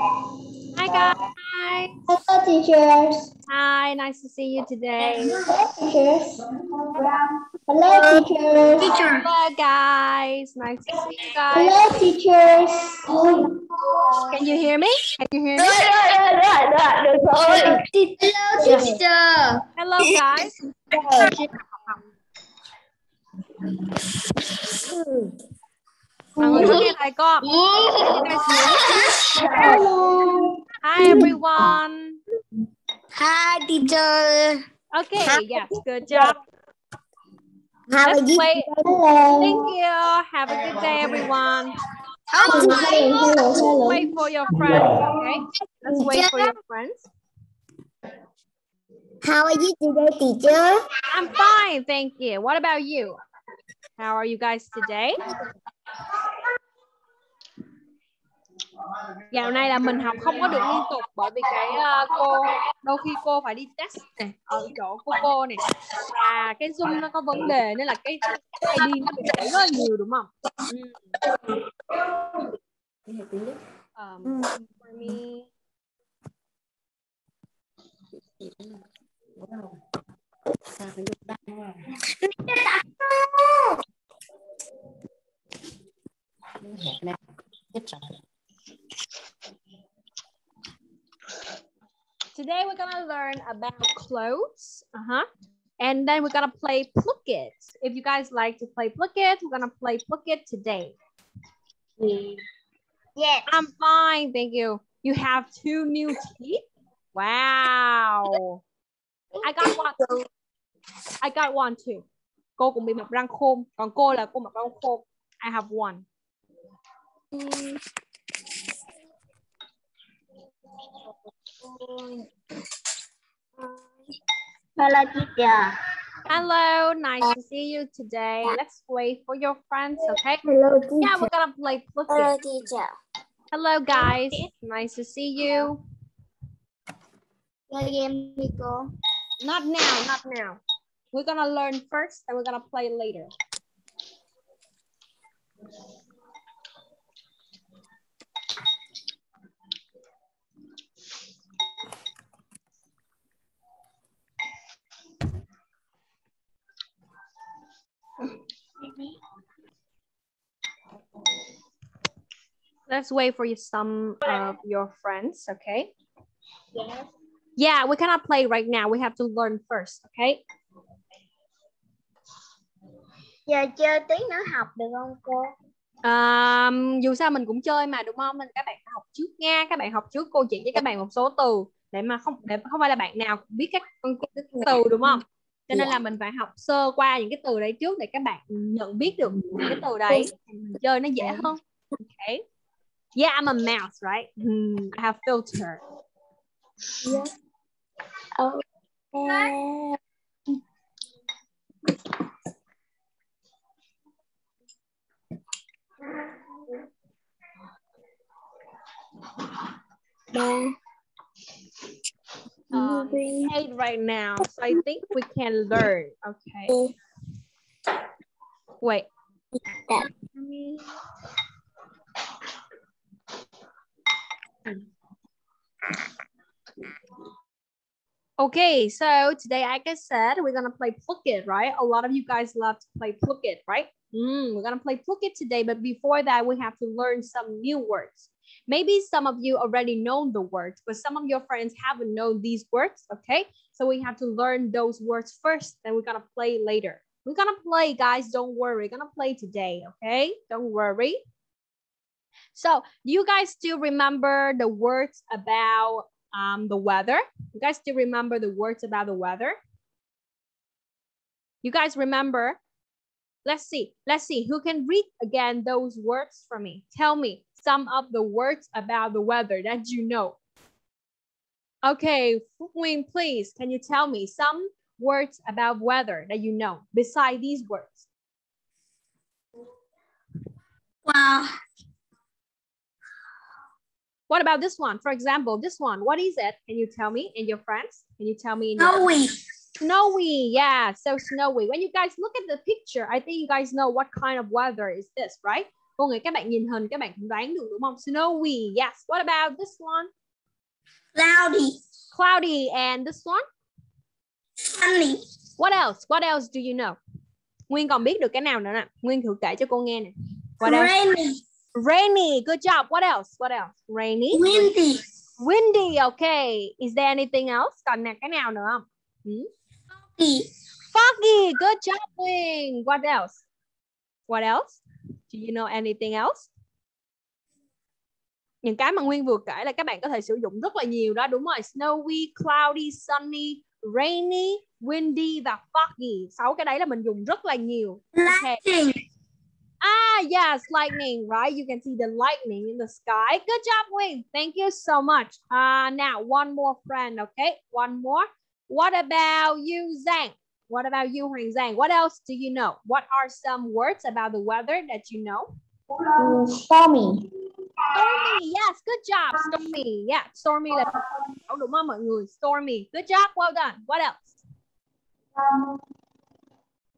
Hi guys. Hello, teachers. Hi, nice to see you today. Hello, teachers. Hello, teachers. Teacher. Hello guys. Nice to see you guys. Hello, teachers. Can you hear me? Can you hear me? Hello, teacher. Hello guys. Mọi người có nghe thầy con? You guys hear me? Hi everyone. Hi, teacher. Okay, yes, good job. How are Let's you? wait. Hello. Thank you. Have a good day, everyone. Oh, hello, hello, hello. Wait for your friends, okay? Let's wait for your friends. How are you today, teacher? I'm fine, thank you. What about you? How are you guys today? Dạo này là mình học không có được liên tục bởi vì cái ờ, cô đôi khi cô phải đi test này ở chỗ của cô này và cái zoom nó có vấn đề nên là cái ID nó bị chảy rất là nhiều đúng không? Um, Today we're gonna learn about clothes. Uh-huh. And then we're gonna play pluck it. If you guys like to play pluck it, we're gonna play pluck it today. Yes. I'm fine, thank you. You have two new teeth? Wow. I got one. I got one too. Cô cũng bị mọc răng khôn, còn cô là cô mọc răng khôn. I have one. Hello, teacher. Hello, nice to see you today. Let's wait for your friends, okay? Hello, teacher. Yeah, we're gonna play pluck Hello, teacher. Hello, guys. Nice to see you. Chơi game đi cô. Not now, not now. We're gonna learn first and we're gonna play later. Let's wait for you, some of your friends, okay? Yes. Yeah, we cannot play right now. We have to learn first, okay? Giờ chơi tí nữa học được không cô? À, dù sao mình cũng chơi mà đúng không? Nên các bạn học trước nha. Các bạn học trước cô chỉ cho các bạn một số từ để mà không để không phải là bạn nào cũng biết các con từ đúng không? Cho nên là mình phải học sơ qua những cái từ đấy trước để các bạn nhận biết được những cái từ đấy. Mình chơi nó dễ hơn. Okay. Yeah, I'm a mouse, right? Hmm, I have filter. Okay. Ba. Um, eight right now, so I think we can learn. Okay. Wait. That. Okay, so today, like I said, we're gonna play Pluck It, right? A lot of you guys love to play Pluck It, right? Mm, we're gonna play Pluck It today, but before that, we have to learn some new words. Maybe some of you already know the words, but some of your friends haven't known these words, okay? So we have to learn those words first, then we're gonna play later. We're gonna play, guys, don't worry. We're gonna play today, okay? Don't worry. So you guys still remember the words about um, the weather? You guys still remember the words about the weather? You guys remember? Let's see. Let's see. Who can read again those words for me? Tell me some of the words about the weather that you know. Okay, Nguyên, please, can you tell me some words about weather that you know beside these words? Wow. What about this one? For example, this one, what is it? Can you tell me and your friends? Can you tell me? Snowy. Snowy, yeah, so snowy. When you guys look at the picture, I think you guys know what kind of weather is this, right? Cô nghĩ các bạn nhìn hình các bạn cũng đoán được đúng không? Snowy. Yes. What about this one? Cloudy. Cloudy and this one? Sunny. What else? What else do you know? Nguyên còn biết được cái nào nữa nè. Nguyên thử kể cho cô nghe nè. What else? Rainy. Rainy. Good job. What else? What else? Rainy. Windy. Windy. Okay. Is there anything else? Còn nè cái nào nữa không? Hmm? Foggy. Foggy. Good job, Nguyên. What else? What else? Do you know anything else? Những cái mà Nguyên vừa kể là các bạn có thể sử dụng rất là nhiều đó. Đúng rồi. Snowy, cloudy, sunny, rainy, windy và foggy. Sáu cái đấy là mình dùng rất là nhiều. Okay. Ah, yes, lightning, right? You can see the lightning in the sky. Good job, Wing. Thank you so much. Uh, now, one more friend, okay? One more. What about you, Zhang? What about you, Hoàng Zhang? What else do you know? What are some words about the weather that you know? Mm, stormy. Stormy, yes, good job. Stormy, yeah, stormy là bão đúng không mọi người? Stormy, good job, well done. What else?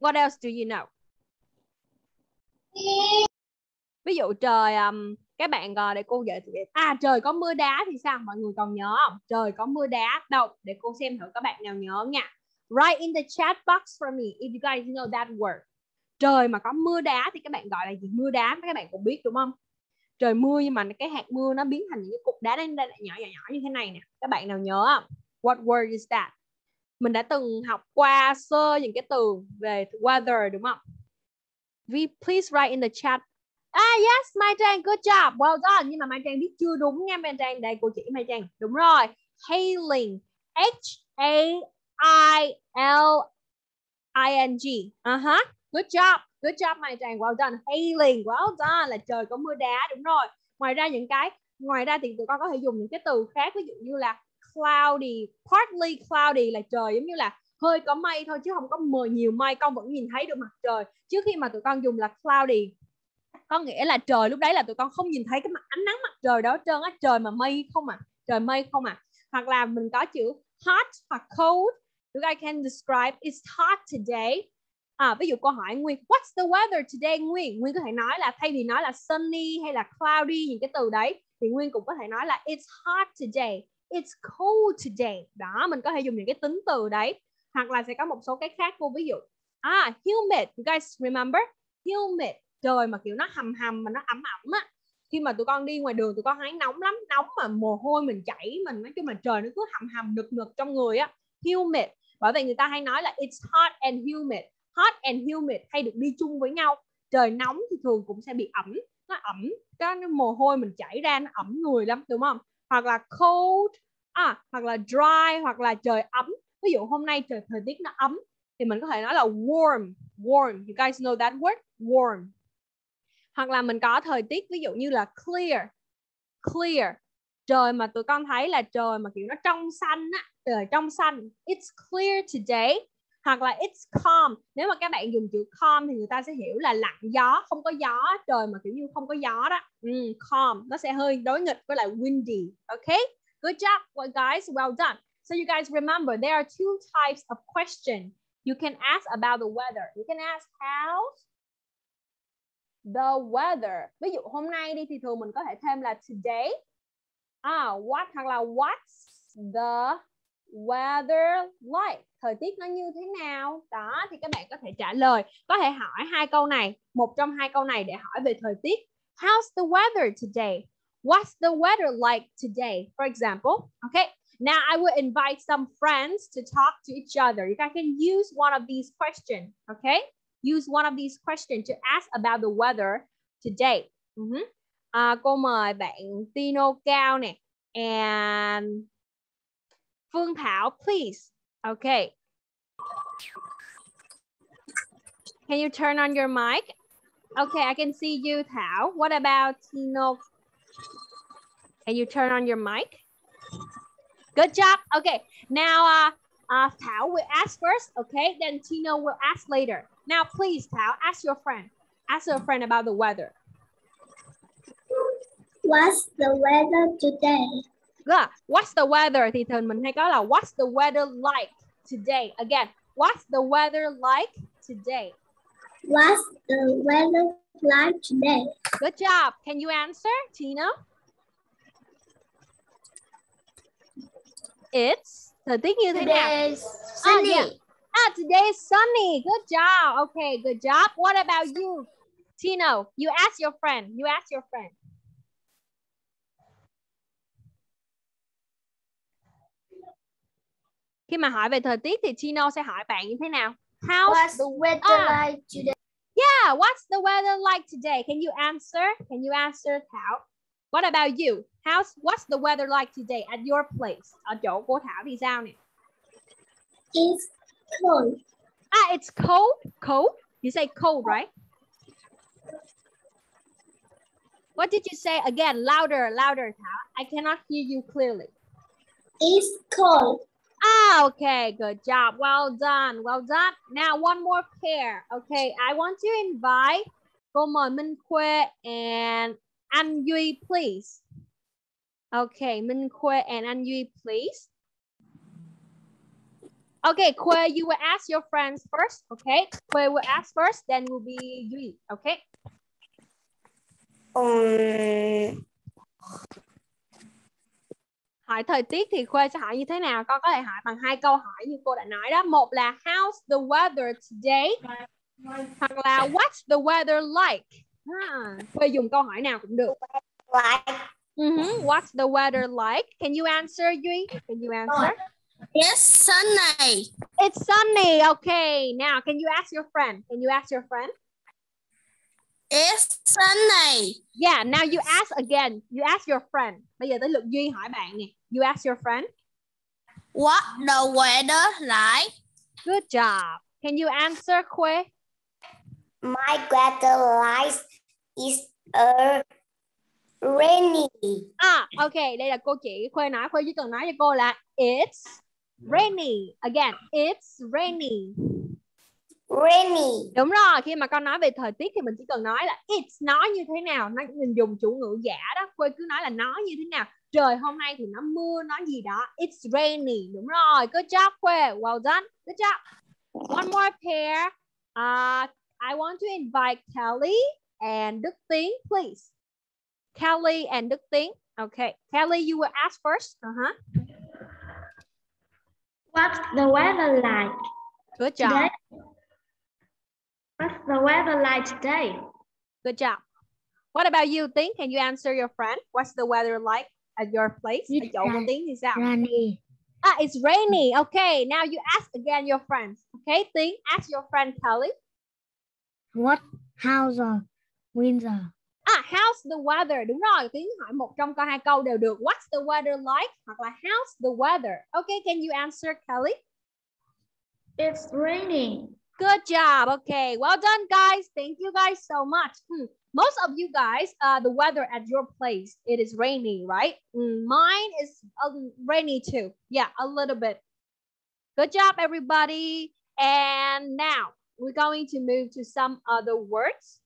What else do you know? Ví dụ trời um, các bạn gọi để cô dạy à trời có mưa đá thì sao mọi người còn nhớ không? Trời có mưa đá đâu để cô xem thử các bạn nào nhớ nha. Write in the chat box for me if you guys know that word. Trời mà có mưa đá thì các bạn gọi là gì? Mưa đá các bạn cũng biết đúng không? Trời mưa nhưng mà cái hạt mưa nó biến thành những cái cục đá lên đây nhỏ nhỏ nhỏ như thế này nè. Các bạn nào nhớ không? What word is that? Mình đã từng học qua sơ những cái từ về weather đúng không? We please write in the chat. Ah yes, Mai Trang, good job. Well done. Nhưng mà Mai Trang biết chưa đúng nha Mai Trang. Đây cô chỉ Mai Trang. Đúng rồi. Hailing. H A I L I N G. Uh-huh. Good job. Good job Mai Trang. Well done. Hailing. Well done là trời có mưa đá. Đúng rồi. Ngoài ra những cái ngoài ra thì tụi con có thể dùng những cái từ khác ví dụ như là cloudy, partly cloudy là trời giống như là hơi có mây thôi chứ không có mười nhiều mây. Con vẫn nhìn thấy được mặt trời. Trước khi mà tụi con dùng là cloudy có nghĩa là trời lúc đấy là tụi con không nhìn thấy cái mặt ánh nắng mặt trời đó trơn á. Trời mà mây không à trời mây không à. Hoặc là mình có chữ hot hoặc cold. You guys can describe it's hot today. À, ví dụ câu hỏi Nguyên what's the weather today Nguyên? Nguyên có thể nói là thay vì nói là sunny hay là cloudy những cái từ đấy thì Nguyên cũng có thể nói là it's hot today it's cold today. Đó mình có thể dùng những cái tính từ đấy hoặc là sẽ có một số cái khác cô ví dụ à humid. You guys remember? Humid. Trời mà kiểu nó hầm hầm mà nó ẩm ẩm á. Khi mà tụi con đi ngoài đường tụi con thấy nóng lắm nóng mà mồ hôi mình chảy mình nói chung là trời nó cứ hầm hầm nực nực trong người á. Humid. Bởi vậy người ta hay nói là it's hot and humid. Hot and humid hay được đi chung với nhau. Trời nóng thì thường cũng sẽ bị ẩm. Nó ẩm cái mồ hôi mình chảy ra nó ẩm người lắm đúng không? Hoặc là cold à, hoặc là dry hoặc là trời ấm ví dụ hôm nay trời thời tiết nó ấm thì mình có thể nói là warm warm. You guys know that word? Warm. Hoặc là mình có thời tiết ví dụ như là clear clear. Trời mà tụi con thấy là trời mà kiểu nó trong xanh á trời trong xanh. It's clear today. Hoặc là it's calm. Nếu mà các bạn dùng chữ calm thì người ta sẽ hiểu là lặng gió không có gió trời mà kiểu như không có gió đó. Mm, calm. Nó sẽ hơi đối nghịch với lại windy. Okay good job well guys well done so you guys remember, there are two types of question. You can ask about the weather. You can ask, how's the weather? Ví dụ, hôm nay đi thì thường mình có thể thêm là, today. À what, hoặc là, what's the weather like? Thời tiết nó như thế nào? Đó, thì các bạn có thể trả lời. Có thể hỏi hai câu này, một trong hai câu này để hỏi về thời tiết. How's the weather today? What's the weather like today? For example, okay? Now I will invite some friends to talk to each other you guys can use one of these questions okay use one of these questions to ask about the weather today uh -huh. à, cô mời bạn Tino Cao nè and Phương Thảo, please. Okay. Can you turn on your mic? Okay, I can see you, Thảo. What about Tino? Can you turn on your mic? Good job. Okay, now uh, uh, Thảo will ask first, okay? Then Tino will ask later. Now, please, Thảo, ask your friend. Ask your friend about the weather. What's the weather today? Good. What's the weather? Thì thường mình hay có là what's the weather like today? Again, what's the weather like today? What's the weather like today? Good job. Can you answer, Tina? It's thời tiết như thế nào? Today is Ah, sunny. yeah. Ah, today is sunny. Good job. Okay, good job. What about you, Tino? You ask your friend. You ask your friend. Khi mà hỏi về thời tiết thì Tino sẽ hỏi bạn như thế nào? How's What's the the weather Ah. like today? Yeah, what's the weather like today? Can you answer? Can you answer Thảo? What about you? How's what's the weather like today at your place? Ở chỗ của Thảo thì sao nè? It's cold. Ah, it's cold. Cold. You say cold, right? What did you say again? Louder, louder, Thảo. I cannot hear you clearly. It's cold. Ah, okay, good job. Well done, well done. Now one more pair. Okay, I want to invite cô mời Minh Khuê and Anh Duy, please. Okay, Minh Khuê and Anh Duy, please. Okay, Khuê, you will ask your friends first, okay? Khuê will ask first, then will be Duy, okay? Um, hỏi thời tiết thì Khuê sẽ hỏi như thế nào? Con có thể hỏi bằng hai câu hỏi như cô đã nói đó. Một là how's the weather today? Hoặc là what's the weather like? À, Khuê dùng câu hỏi nào cũng được. like Mhm, What's the weather like? Can you answer, Duy? Can you answer? It's sunny. It's sunny. Okay. Now, can you ask your friend? Can you ask your friend? It's sunny. Yeah. Now you ask again. You ask your friend. Bây giờ tới lượt Duy hỏi bạn nè. You ask your friend. What the weather like? Good job. Can you answer, Khuê? my weather light is a rainy. À, ok, đây là cô chị Khuê nói. Khuê chỉ cần nói cho cô là It's rainy. Again, it's rainy. Rainy. Đúng rồi, khi mà con nói về thời tiết thì mình chỉ cần nói là It's nói như thế nào. Nó, mình dùng chủ ngữ giả đó. Khuê cứ nói là nó như thế nào. Trời hôm nay thì nó mưa, nó gì đó. It's rainy. Đúng rồi, good job Khuê. Well done. Good job. One more pair. Uh, I want to invite Kelly and Đức Tiến, please. Kelly and Đức Tiến. Okay, Kelly, you will ask first. Uh-huh. What's the weather like Good job. today? What's the weather like today? Good job. What about you, Tiến? Can you answer your friend? What's the weather like at your place? Ở It's chỗ của ra- Tiến thì sao? Rainy. Ah, it's rainy. Okay, now you ask again your friends. Okay, Tiến, ask your friend Kelly. What? How's the winter? Ah, how's the weather? Đúng rồi, Tiến hỏi một trong câu hai câu đều được. What's the weather like? Hoặc là how's the weather? Okay, can you answer Kelly? It's raining. Good job. Okay, well done, guys. Thank you guys so much. Hmm. Most of you guys, uh, the weather at your place, it is rainy, right? Mm, mine is um, rainy too. Yeah, a little bit. Good job, everybody. And now we're going to move to some other words.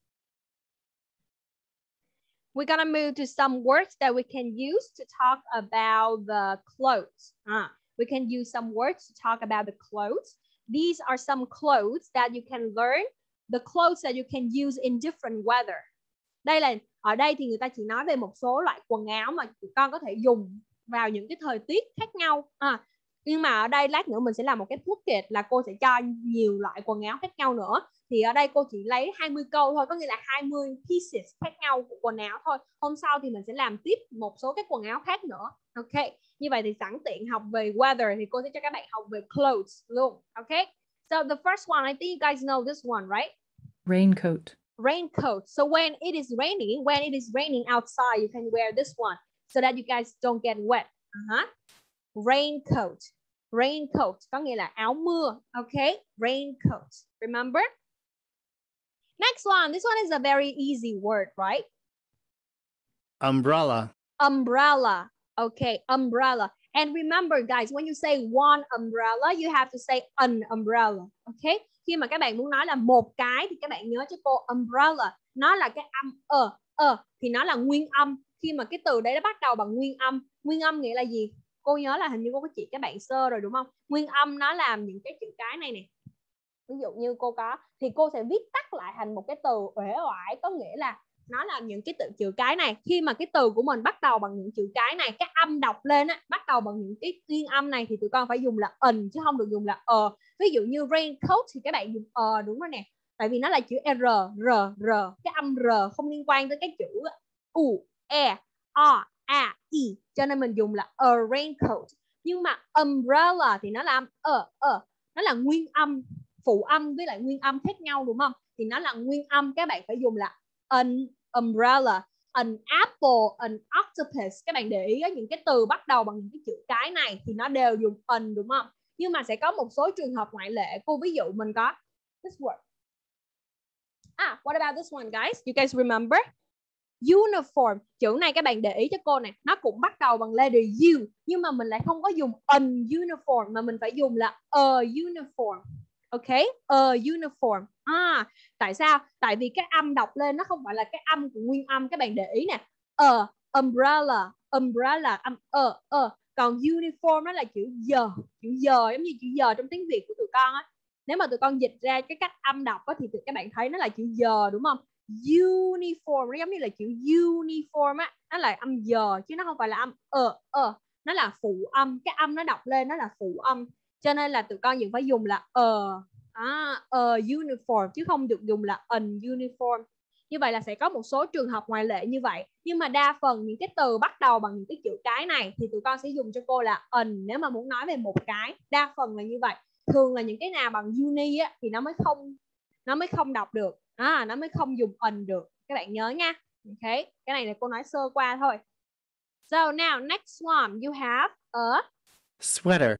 We're gonna move to some words that we can use to talk about the clothes. Ah, we can use some words to talk about the clothes. These are some clothes that you can learn, the clothes that you can use in different weather. Đây là ở đây thì người ta chỉ nói về một số loại quần áo mà con có thể dùng vào những cái thời tiết khác nhau. À, nhưng mà ở đây lát nữa mình sẽ làm một cái bucket là cô sẽ cho nhiều loại quần áo khác nhau nữa. Thì ở đây cô chỉ lấy 20 câu thôi, có nghĩa là 20 pieces khác nhau của quần áo thôi. Hôm sau thì mình sẽ làm tiếp một số cái quần áo khác nữa. Ok, như vậy thì sẵn tiện học về weather thì cô sẽ cho các bạn học về clothes luôn. Ok, so the first one, I think you guys know this one, right? Raincoat. raincoat. So when it is raining, when it is raining outside, you can wear this one so that you guys don't get wet. Uh-huh. Raincoat. Raincoat có nghĩa là áo mưa. Okay, raincoat. Remember? Next one. This one is a very easy word, right? Umbrella. Umbrella. Okay, umbrella. And remember guys, when you say one umbrella, you have to say an umbrella. Okay? Khi mà các bạn muốn nói là một cái thì các bạn nhớ cho cô umbrella. Nó là cái âm ờ ờ thì nó là nguyên âm. Khi mà cái từ đấy nó bắt đầu bằng nguyên âm. Nguyên âm nghĩa là gì? Cô nhớ là hình như cô có chỉ các bạn sơ rồi đúng không? Nguyên âm nó làm những cái chữ cái này nè ví dụ như cô có, thì cô sẽ viết tắt lại thành một cái từ uể oải, có nghĩa là nó là những cái tự chữ cái này. Khi mà cái từ của mình bắt đầu bằng những chữ cái này, cái âm đọc lên á, bắt đầu bằng những cái tuyên âm này thì tụi con phải dùng là ần chứ không được dùng là ờ. Ví dụ như raincoat thì các bạn dùng ờ đúng rồi nè. Tại vì nó là chữ r r r, cái âm r không liên quan tới cái chữ u e o, a, i. Cho nên mình dùng là a raincoat. Nhưng mà umbrella thì nó là ờ ờ. Nó là nguyên âm phụ âm với lại nguyên âm khác nhau, đúng không? Thì nó là nguyên âm, các bạn phải dùng là an umbrella, an apple, an octopus. Các bạn để ý những cái từ bắt đầu bằng những cái chữ cái này thì nó đều dùng an, đúng không? Nhưng mà sẽ có một số trường hợp ngoại lệ cô ví dụ mình có this word. Ah what about this one, guys? You guys remember? Uniform. Chữ này các bạn để ý cho cô này, nó cũng bắt đầu bằng letter U, nhưng mà mình lại không có dùng an uniform mà mình phải dùng là a uniform ok? A uniform. À, tại sao? Tại vì cái âm đọc lên nó không phải là cái âm của nguyên âm các bạn để ý nè. A umbrella umbrella âm a a còn uniform nó là chữ giờ chữ giờ giống như chữ giờ trong tiếng việt của tụi con á. Nếu mà tụi con dịch ra cái cách âm đọc á thì tụi các bạn thấy nó là chữ giờ đúng không? Uniform nó giống như là chữ uniform á. Nó là âm giờ chứ nó không phải là âm ờ ờ. Nó là phụ âm. Cái âm nó đọc lên nó là phụ âm cho nên là tụi con vẫn phải dùng là ờ à, a ờ, uniform chứ không được dùng là an uniform. Như vậy là sẽ có một số trường hợp ngoại lệ như vậy. Nhưng mà đa phần những cái từ bắt đầu bằng những cái chữ cái này thì tụi con sẽ dùng cho cô là an nếu mà muốn nói về một cái. Đa phần là như vậy. Thường là những cái nào bằng uni á, thì nó mới không nó mới không đọc được. À, nó mới không dùng an được. Các bạn nhớ nha. Ok cái này là cô nói sơ qua thôi. So now next one. You have a sweater,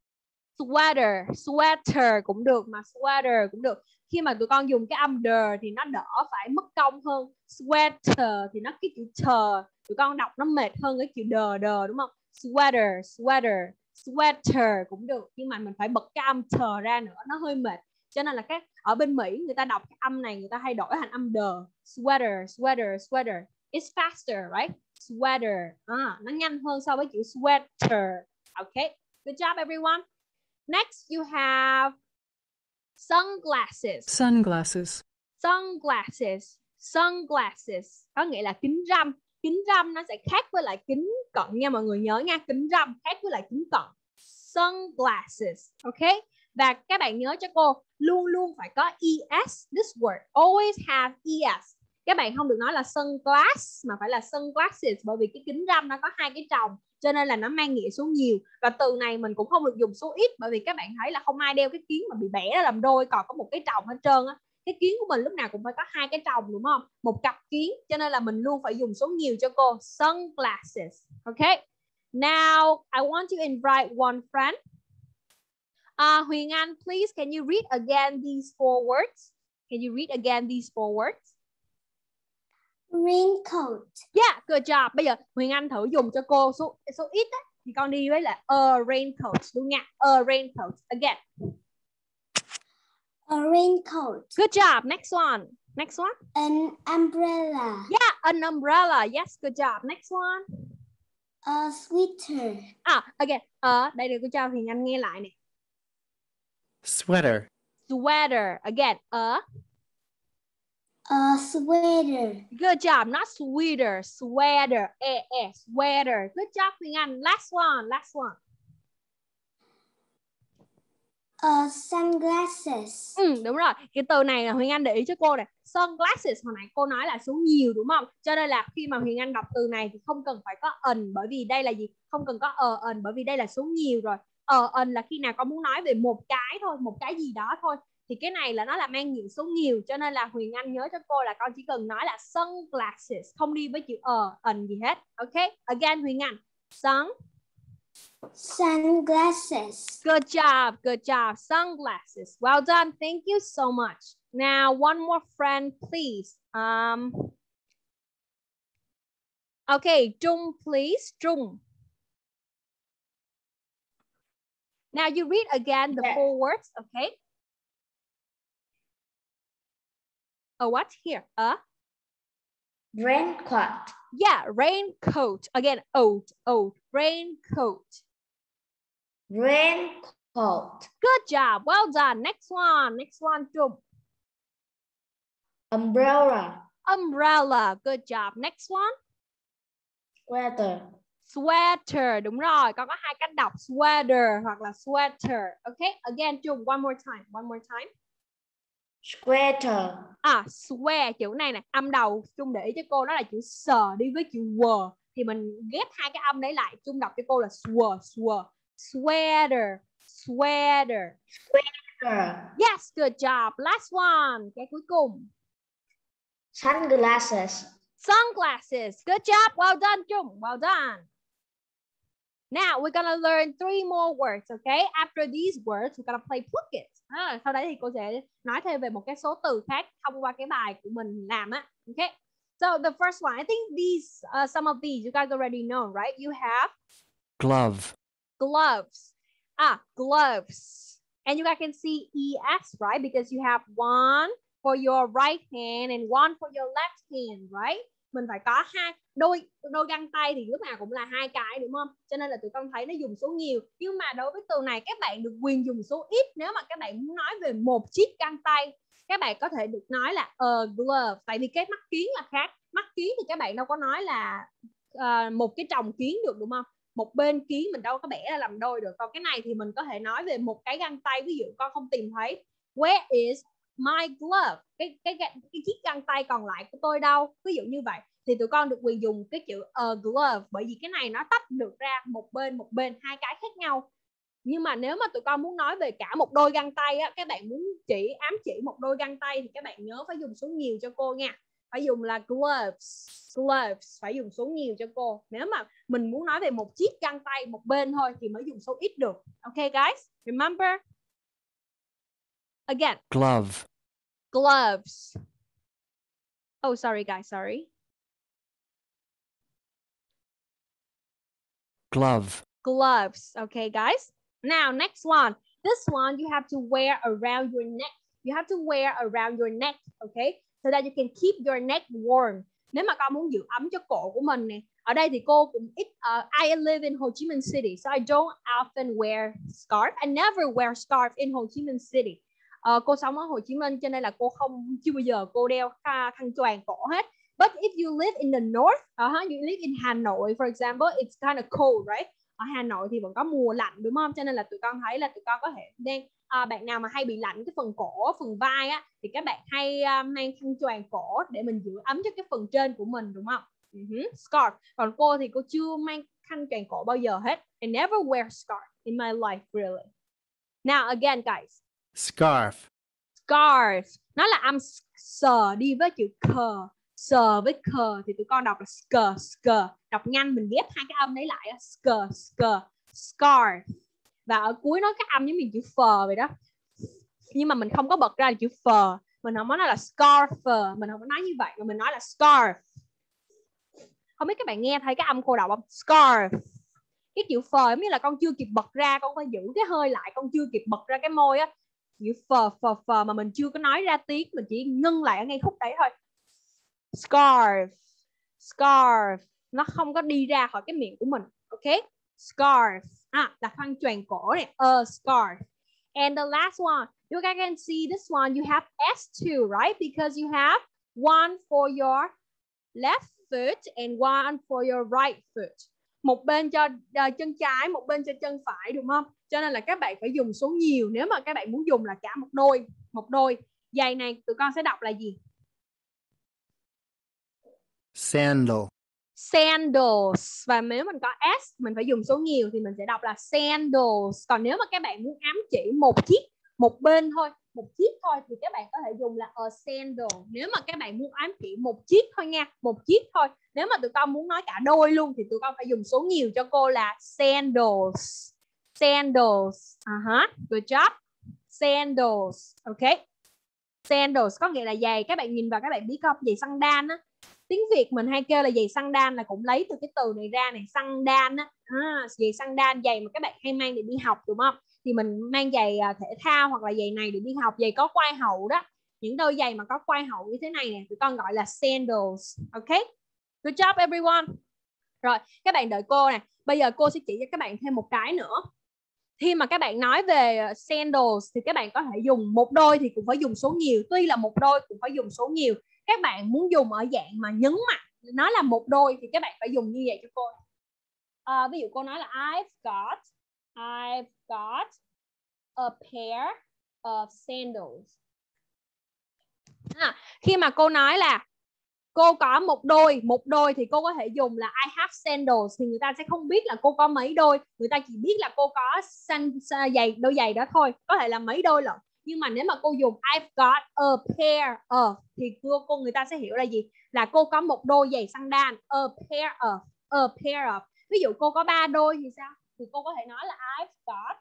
sweater sweater cũng được mà sweater cũng được. Khi mà tụi con dùng cái âm đờ thì nó đỡ phải mất công hơn. Sweater thì nó cái chữ chờ tụi con đọc nó mệt hơn cái chữ đờ đờ đúng không? Sweater sweater sweater cũng được. Nhưng mà mình phải bật cái âm chờ ra nữa nó hơi mệt. Cho nên là cái ở bên Mỹ người ta đọc cái âm này người ta hay đổi thành âm đờ sweater sweater sweater. It's faster right? Sweater. À, nó nhanh hơn so với chữ sweater. Okay good job everyone next you have sunglasses. Sunglasses. sunglasses. Sunglasses. Có nghĩa là kính râm. Kính râm nó sẽ khác với lại kính cận nha mọi người nhớ nha. Kính râm khác với lại kính cận. Sunglasses. Ok? Và các bạn nhớ cho cô luôn luôn phải có es this word always have es các bạn không được nói là sunglass mà phải là sunglasses bởi vì cái kính râm nó có hai cái tròng cho nên là nó mang nghĩa số nhiều. Và từ này mình cũng không được dùng số ít bởi vì các bạn thấy là không ai đeo cái kiến mà bị bẻ ra làm đôi còn có một cái tròng hết trơn á. Cái kiến của mình lúc nào cũng phải có hai cái tròng đúng không? Một cặp kiến cho nên là mình luôn phải dùng số nhiều cho cô. Sunglasses ok? Now I want to invite one friend. Uh, Huyền Anh please can you read again these four words? Can you read again these four words? Raincoat. Yeah, good job. Bây giờ Huyền Anh thử dùng cho cô số số ít á thì con đi với là a raincoat luôn nha. A raincoat. Again. A raincoat. Good job. Next one. Next one. An umbrella. Yeah, an umbrella. Yes, good job. Next one. A sweater. À, again. Ờ, đây được cô cho Huyền Anh nghe lại nè. sweater, Sweater. Again. A. A sweater. Good job. Not sweater. Sweater. E e. Sweater. Good job Huyền Anh. Last one. Last one. A sunglasses. Ừ, đúng rồi. Cái từ này là Huyền Anh để ý cho cô này. Sunglasses hồi nãy cô nói là số nhiều đúng không? Cho nên là khi mà Huyền Anh đọc từ này thì không cần phải có ẩn bởi vì đây là gì? Không cần có ờ ẩn bởi vì đây là số nhiều rồi. Ờ ẩn là khi nào con muốn nói về một cái thôi, một cái gì đó thôi. Thì cái này là nó là mang nghĩa số nhiều cho nên là Huyền Anh nhớ cho cô là con chỉ cần nói là sunglasses, không đi với chữ ờ ẩn gì hết. Ok? Again Huyền Anh. Sun Sunglasses. Good job, good job. Sunglasses. Well done. Thank you so much. Now, one more friend, please. Um. Okay, Trung, please. Trung. Now you read again the Yeah. four words, okay? Oh, what here? Uh, Raincoat. yeah, raincoat. Again, oat, oat, raincoat. Raincoat. coat, Good job. Well done. Next one. Next one, Trung. umbrella, Umbrella. Good job. Next one. sweater, Sweater. Đúng rồi. Con có hai cách đọc. Sweater hoặc là sweater. Okay. Again, Trung. One more time. One more time. Sweater, À, swear. Chữ này nè. Âm đầu. Trung để ý cho cô. Nó là chữ sờ đi với chữ were. Thì mình ghép hai cái âm đấy lại. Trung đọc cho cô là swear. Swear. Sweater. Sweater. sweater, Yes. Good job. Last one. Cái cuối cùng. sunglasses, Sunglasses. Good job. Well done, Trung. Well done. Now we're gonna learn three more words, okay? After these words, we're gonna play pluck it. À, sau đấy thì cô sẽ nói thêm về một cái số từ khác thông qua cái bài của mình làm á. Okay. So the first one, I think these, uh, some of these you guys already know, right? You have glove, gloves. Ah, gloves. And you guys can see ES, right? Because you have one for your right hand and one for your left hand, right? Mình phải có hai đôi đôi găng tay thì lúc nào cũng là hai cái đúng không? Cho nên là tụi con thấy nó dùng số nhiều. Nhưng mà đối với từ này các bạn được quyền dùng số ít nếu mà các bạn muốn nói về một chiếc găng tay. Các bạn có thể được nói là a glove tại vì cái mắt kiến là khác. Mắt kiến thì các bạn đâu có nói là uh, một cái chồng kiến được đúng không? một bên kiến mình đâu có bẻ ra làm đôi được còn cái này thì mình có thể nói về một cái găng tay ví dụ con không tìm thấy where is my glove cái cái cái, cái chiếc găng tay còn lại của tôi đâu ví dụ như vậy thì tụi con được quyền dùng cái chữ a glove bởi vì cái này nó tách được ra một bên một bên hai cái khác nhau. Nhưng mà nếu mà tụi con muốn nói về cả một đôi găng tay á các bạn muốn chỉ ám chỉ một đôi găng tay thì các bạn nhớ phải dùng số nhiều cho cô nha. Phải dùng là gloves gloves phải dùng số nhiều cho cô. Nếu mà mình muốn nói về một chiếc găng tay một bên thôi thì mới dùng số ít được. Ok guys? Remember? Again. Glove, gloves. Oh sorry guys sorry glove, gloves. Okay guys. Now next one. This one you have to wear around your neck. You have to wear around your neck okay? So that you can keep your neck warm. Nếu mà con muốn giữ ấm cho cổ của mình nè ở đây thì cô cũng ít uh, I live in Ho Chi Minh City so I don't often wear scarf. I never wear scarf in Ho Chi Minh City. Uh, cô sống ở Hồ Chí Minh cho nên là cô không chưa bao giờ cô đeo khăn choàng cổ hết but if you live in the north uh-huh, you live in Hà Nội for example it's kind of cold right? Ở Hà Nội thì vẫn có mùa lạnh đúng không? Cho nên là tụi con thấy là tụi con có thể đen à, bạn nào mà hay bị lạnh cái phần cổ phần vai á thì các bạn hay uh, mang khăn choàng cổ để mình giữ ấm cho cái phần trên của mình đúng không? Uh-huh. scarf. Còn cô thì cô chưa mang khăn choàng cổ bao giờ hết. I never wear scarf in my life really. Now again guys. Scarf, scarf. Nó là âm sờ đi với chữ cờ sờ với cờ thì tụi con đọc là scờ scờ đọc nhanh mình ghép hai cái âm đấy lại scờ scờ scarf và ở cuối nó cái âm giống như chữ phờ vậy đó. Nhưng mà mình không có bật ra là chữ phờ mình không có nói là scarf mình không có nói như vậy, mà mình nói là scarf không biết các bạn nghe thấy cái âm cô đọc không? Scarf cái chữ phờ giống như là con chưa kịp bật ra, con phải giữ cái hơi lại, con chưa kịp bật ra cái môi á. Chữ phờ phờ phờ mà mình chưa có nói ra tiếng, mình chỉ ngưng lại ở ngay khúc đấy thôi scarf. Scarf. Nó không có đi ra khỏi cái miệng của mình ok? Scarf. À là khăn choàng cổ này. A scarf. And the last one. You guys can see this one. You have S2 right? Because you have one for your left foot and one for your right foot. Một bên cho uh, chân trái một bên cho chân phải đúng không? Cho nên là các bạn phải dùng số nhiều. Nếu mà các bạn muốn dùng là cả một đôi một đôi. Giày này tụi con sẽ đọc là gì? Sandal, sandals. Và nếu mình có s mình phải dùng số nhiều thì mình sẽ đọc là sandals. Còn nếu mà các bạn muốn ám chỉ một chiếc một bên thôi một chiếc thôi thì các bạn có thể dùng là a sandal. Nếu mà các bạn muốn ám chỉ một chiếc thôi nha một chiếc thôi. Nếu mà tụi con muốn nói cả đôi luôn thì tụi con phải dùng số nhiều cho cô là sandals. Sandals. Uh-huh. good job. Sandals. Ok. Sandals có nghĩa là giày. Các bạn nhìn vào các bạn biết không? Giày sandal á tiếng Việt mình hay kêu là giày sandal là cũng lấy từ cái từ này ra này sandal á. À, giày sandal giày mà các bạn hay mang để đi học đúng không? Thì mình mang giày à, thể thao hoặc là giày này để đi học giày có quai hậu đó. Những đôi giày mà có quai hậu như thế này nè tụi con gọi là sandals ok? Good job everyone. Rồi các bạn đợi cô nè. Bây giờ cô sẽ chỉ cho các bạn thêm một cái nữa. Khi mà các bạn nói về à, sandals thì các bạn có thể dùng một đôi thì cũng phải dùng số nhiều. Tuy là một đôi cũng phải dùng số nhiều các bạn muốn dùng ở dạng mà nhấn mạnh nó là một đôi thì các bạn phải dùng như vậy cho cô. À, ví dụ cô nói là I've got I've got a pair of sandals. À, khi mà cô nói là cô có một đôi một đôi thì cô có thể dùng là I have sandals. Thì người ta sẽ không biết là cô có mấy đôi người ta chỉ biết là cô có san, giày đôi giày đó thôi. Có thể là mấy đôi lận nhưng mà nếu mà cô dùng I've got a pair of thì cô, cô người ta sẽ hiểu là gì là cô có một đôi giày sandal a pair of a pair of ví dụ cô có ba đôi thì sao thì cô có thể nói là I've got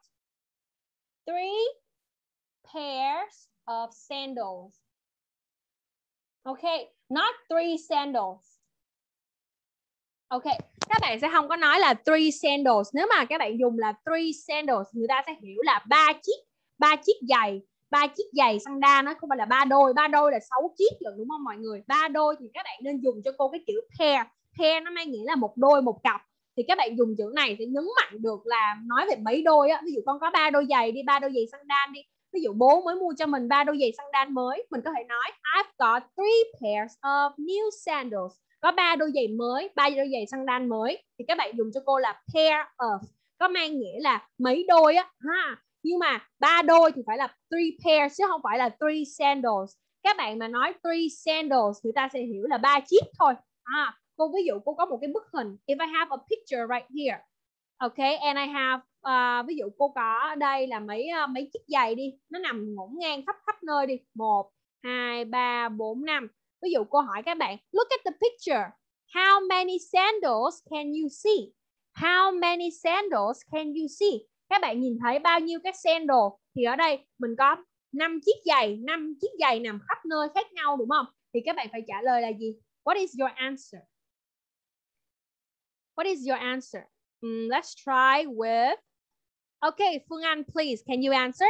three pairs of sandals Okay, not three sandals. Ok, các bạn sẽ không có nói là three sandals. Nếu mà các bạn dùng là three sandals, người ta sẽ hiểu là ba chiếc, ba chiếc giày, ba chiếc giày sandal nó không phải là ba đôi, ba đôi là sáu chiếc rồi đúng không mọi người? Ba đôi thì các bạn nên dùng cho cô cái chữ pair. Pair nó mang nghĩa là một đôi, một cặp. Thì các bạn dùng chữ này thì nhấn mạnh được là nói về mấy đôi á. Ví dụ con có ba đôi giày đi, ba đôi giày sandal đi ví dụ bố mới mua cho mình ba đôi giày sandal mới mình có thể nói I've got three pairs of new sandals có ba đôi giày mới ba đôi giày sandal mới thì các bạn dùng cho cô là pair of có mang nghĩa là mấy đôi á ha nhưng mà ba đôi thì phải là three pairs chứ không phải là three sandals. Các bạn mà nói three sandals người ta sẽ hiểu là ba chiếc thôi. À, cô ví dụ cô có một cái bức hình. If I have a picture right here. Okay and I have uh, ví dụ cô có đây là mấy uh, mấy chiếc giày đi. Nó nằm ngổn ngang khắp khắp nơi đi. Một hai ba bốn năm. Ví dụ cô hỏi các bạn look at the picture. How many sandals can you see? How many sandals can you see? Các bạn nhìn thấy bao nhiêu cái sandal thì ở đây mình có năm chiếc giày năm chiếc giày nằm khắp nơi khác nhau đúng không thì các bạn phải trả lời là gì what is your answer what is your answer um, let's try with Okay, Phương Anh, please, can you answer?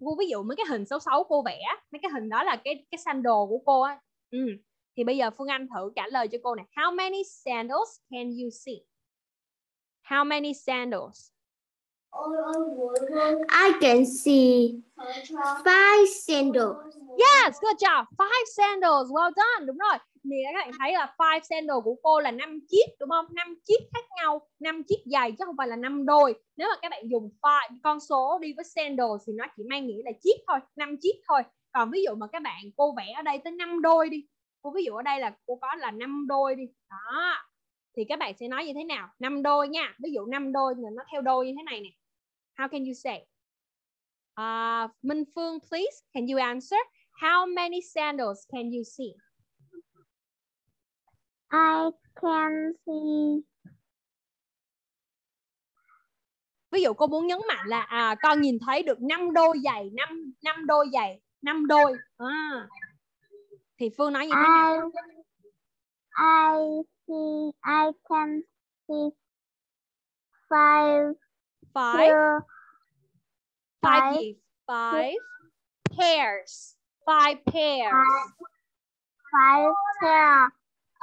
Cô ví dụ mấy cái hình xấu xấu cô vẽ, mấy cái hình đó là cái cái sandal của cô á. Ừ. Thì bây giờ Phương Anh thử trả lời cho cô này. How many sandals can you see? How many sandals? I can see five sandals. Yes, good job. Five sandals. Well done. Đúng rồi. Mình các bạn thấy là five sandal của cô là năm chiếc đúng không? Năm chiếc khác nhau năm chiếc giày chứ không phải là năm đôi. Nếu mà các bạn dùng five con số đi với sandal thì nó chỉ mang nghĩa là chiếc thôi năm chiếc thôi. Còn ví dụ mà các bạn cô vẽ ở đây tới năm đôi đi. Cô ví dụ ở đây là cô có là năm đôi đi. Đó. Thì các bạn sẽ nói như thế nào? Năm đôi nha. Ví dụ năm đôi thì nó theo đôi như thế này nè how can you say uh, Minh Phương please can you answer how many sandals can you see I can see. Ví dụ cô muốn nhấn mạnh là à con nhìn thấy được 5 đôi giày, 5 5 đôi giày, 5 đôi. À. Thì Phương nói như thế nào? I see I can see five five five five, five pairs. Five pairs. Five pairs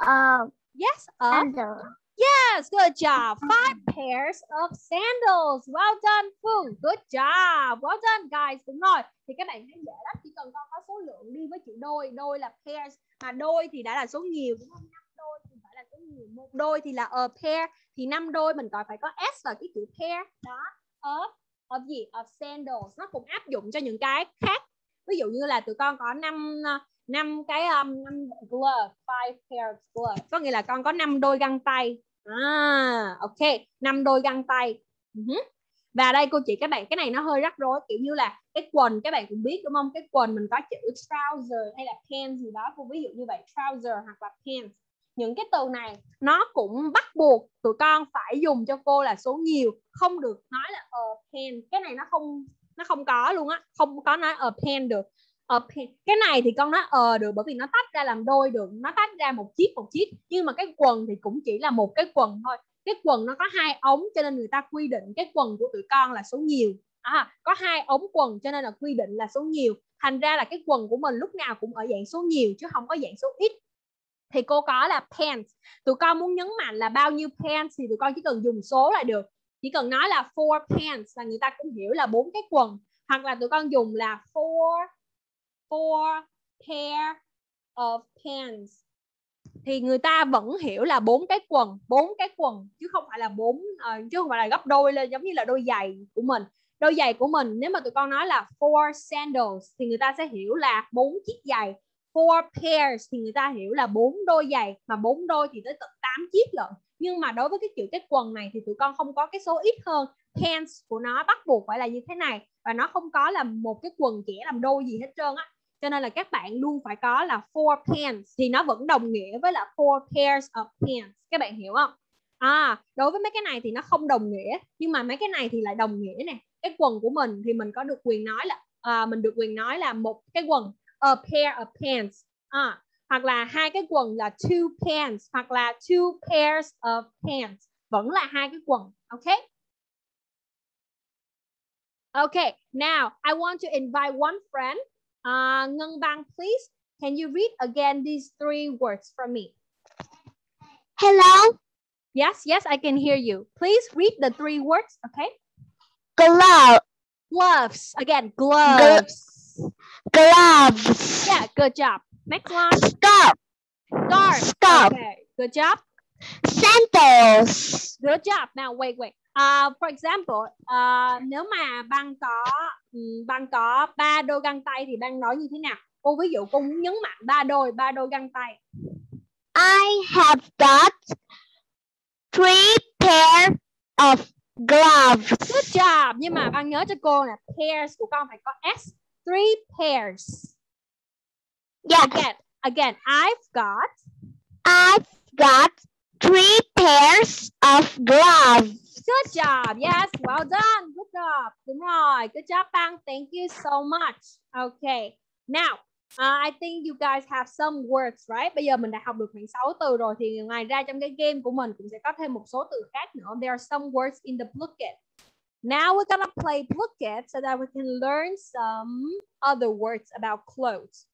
of yes, of sandals. Yes, good job. Five pairs of sandals. Well done, Phương. Good job. Well done, guys. Đúng rồi. Thì các bạn thấy dễ lắm. Chỉ cần con có số lượng đi với chữ đôi. Đôi là pairs. Mà đôi thì đã là số nhiều. Đúng không? Năm đôi thì phải là số nhiều. Một đôi thì là a pair. Thì năm đôi mình còn phải có s vào cái chữ pair. Đó. Of, of gì? Of sandals. Nó cũng áp dụng cho những cái khác. Ví dụ như là tụi con có năm ờ, năm cái um, năm glove, five pair of gloves. Có nghĩa là con có năm đôi găng tay. À, ok, năm đôi găng tay. Uh-huh. Và đây cô chỉ các bạn cái này nó hơi rắc rối kiểu như là cái quần các bạn cũng biết đúng không? Cái quần mình có chữ trouser hay là pants gì đó, cô ví dụ như vậy, trouser hoặc là pants. Những cái từ này nó cũng bắt buộc tụi con phải dùng cho cô là số nhiều, không được nói là a pen. Cái này nó không nó không có luôn á, không có nói a pen được. Ở cái này thì con nói ờ được bởi vì nó tách ra làm đôi được nó tách ra một chiếc một chiếc. Nhưng mà cái quần thì cũng chỉ là một cái quần thôi. Cái quần nó có hai ống cho nên người ta quy định cái quần của tụi con là số nhiều. À, có hai ống quần cho nên là quy định là số nhiều. Thành ra là cái quần của mình lúc nào cũng ở dạng số nhiều chứ không có dạng số ít thì cô có là pants. Tụi con muốn nhấn mạnh là bao nhiêu pants thì tụi con chỉ cần dùng số là được. Chỉ cần nói là four pants là người ta cũng hiểu là bốn cái quần. Hoặc là tụi con dùng là four four pair of pants. Thì người ta vẫn hiểu là bốn cái quần bốn cái quần chứ không phải là bốn uh, chứ không phải là gấp đôi lên giống như là đôi giày của mình. Đôi giày của mình nếu mà tụi con nói là four sandals thì người ta sẽ hiểu là bốn chiếc giày four pairs thì người ta hiểu là bốn đôi giày mà bốn đôi thì tới tận 8 chiếc lận. Nhưng mà đối với cái chữ cái quần này thì tụi con không có cái số ít hơn. Pants của nó bắt buộc phải là như thế này và nó không có là một cái quần trẻ làm đôi gì hết trơn á. Cho nên là các bạn luôn phải có là four pants thì nó vẫn đồng nghĩa với là four pairs of pants. Các bạn hiểu không? À đối với mấy cái này thì nó không đồng nghĩa nhưng mà mấy cái này thì lại đồng nghĩa nè. Cái quần của mình thì mình có được quyền nói là à, mình được quyền nói là một cái quần a pair of pants à, hoặc là hai cái quần là two pants hoặc là two pairs of pants vẫn là hai cái quần ok Okay, now I want to invite one friend. Uh, Ngân Bang, please. Can you read again these three words from me? Hello, Yes, yes, I can hear you. Please read the three words, okay? glove, Gloves. Again, gloves. Gloves, Yeah, good job. Next one. scarf, Scarf. Scarf. Okay, good job. sandals, Good job. Now wait, wait. Uh, for example, uh, nếu mà băng có ừm, băng có ba đôi găng tay thì băng nói như thế nào? Cô ví dụ cô muốn nhấn mạnh ba đôi, ba đôi găng tay. I have got three pair of gloves. Good job. Nhưng mà băng nhớ cho cô là pairs của con phải có s. Three pairs. Yes, Again, again. I've got I've got three pairs of gloves. Good job. Yes, well done. Good job. Đúng rồi. Good job, Bang. Thank you so much. Okay. Now, uh, I think you guys have some words, right? Bây giờ mình đã học được khoảng 6 từ rồi thì ngoài ra trong cái game của mình cũng sẽ có thêm một số từ khác nữa. There are some words in the Blooket. Now we're gonna play Blooket so that we can learn some other words about clothes.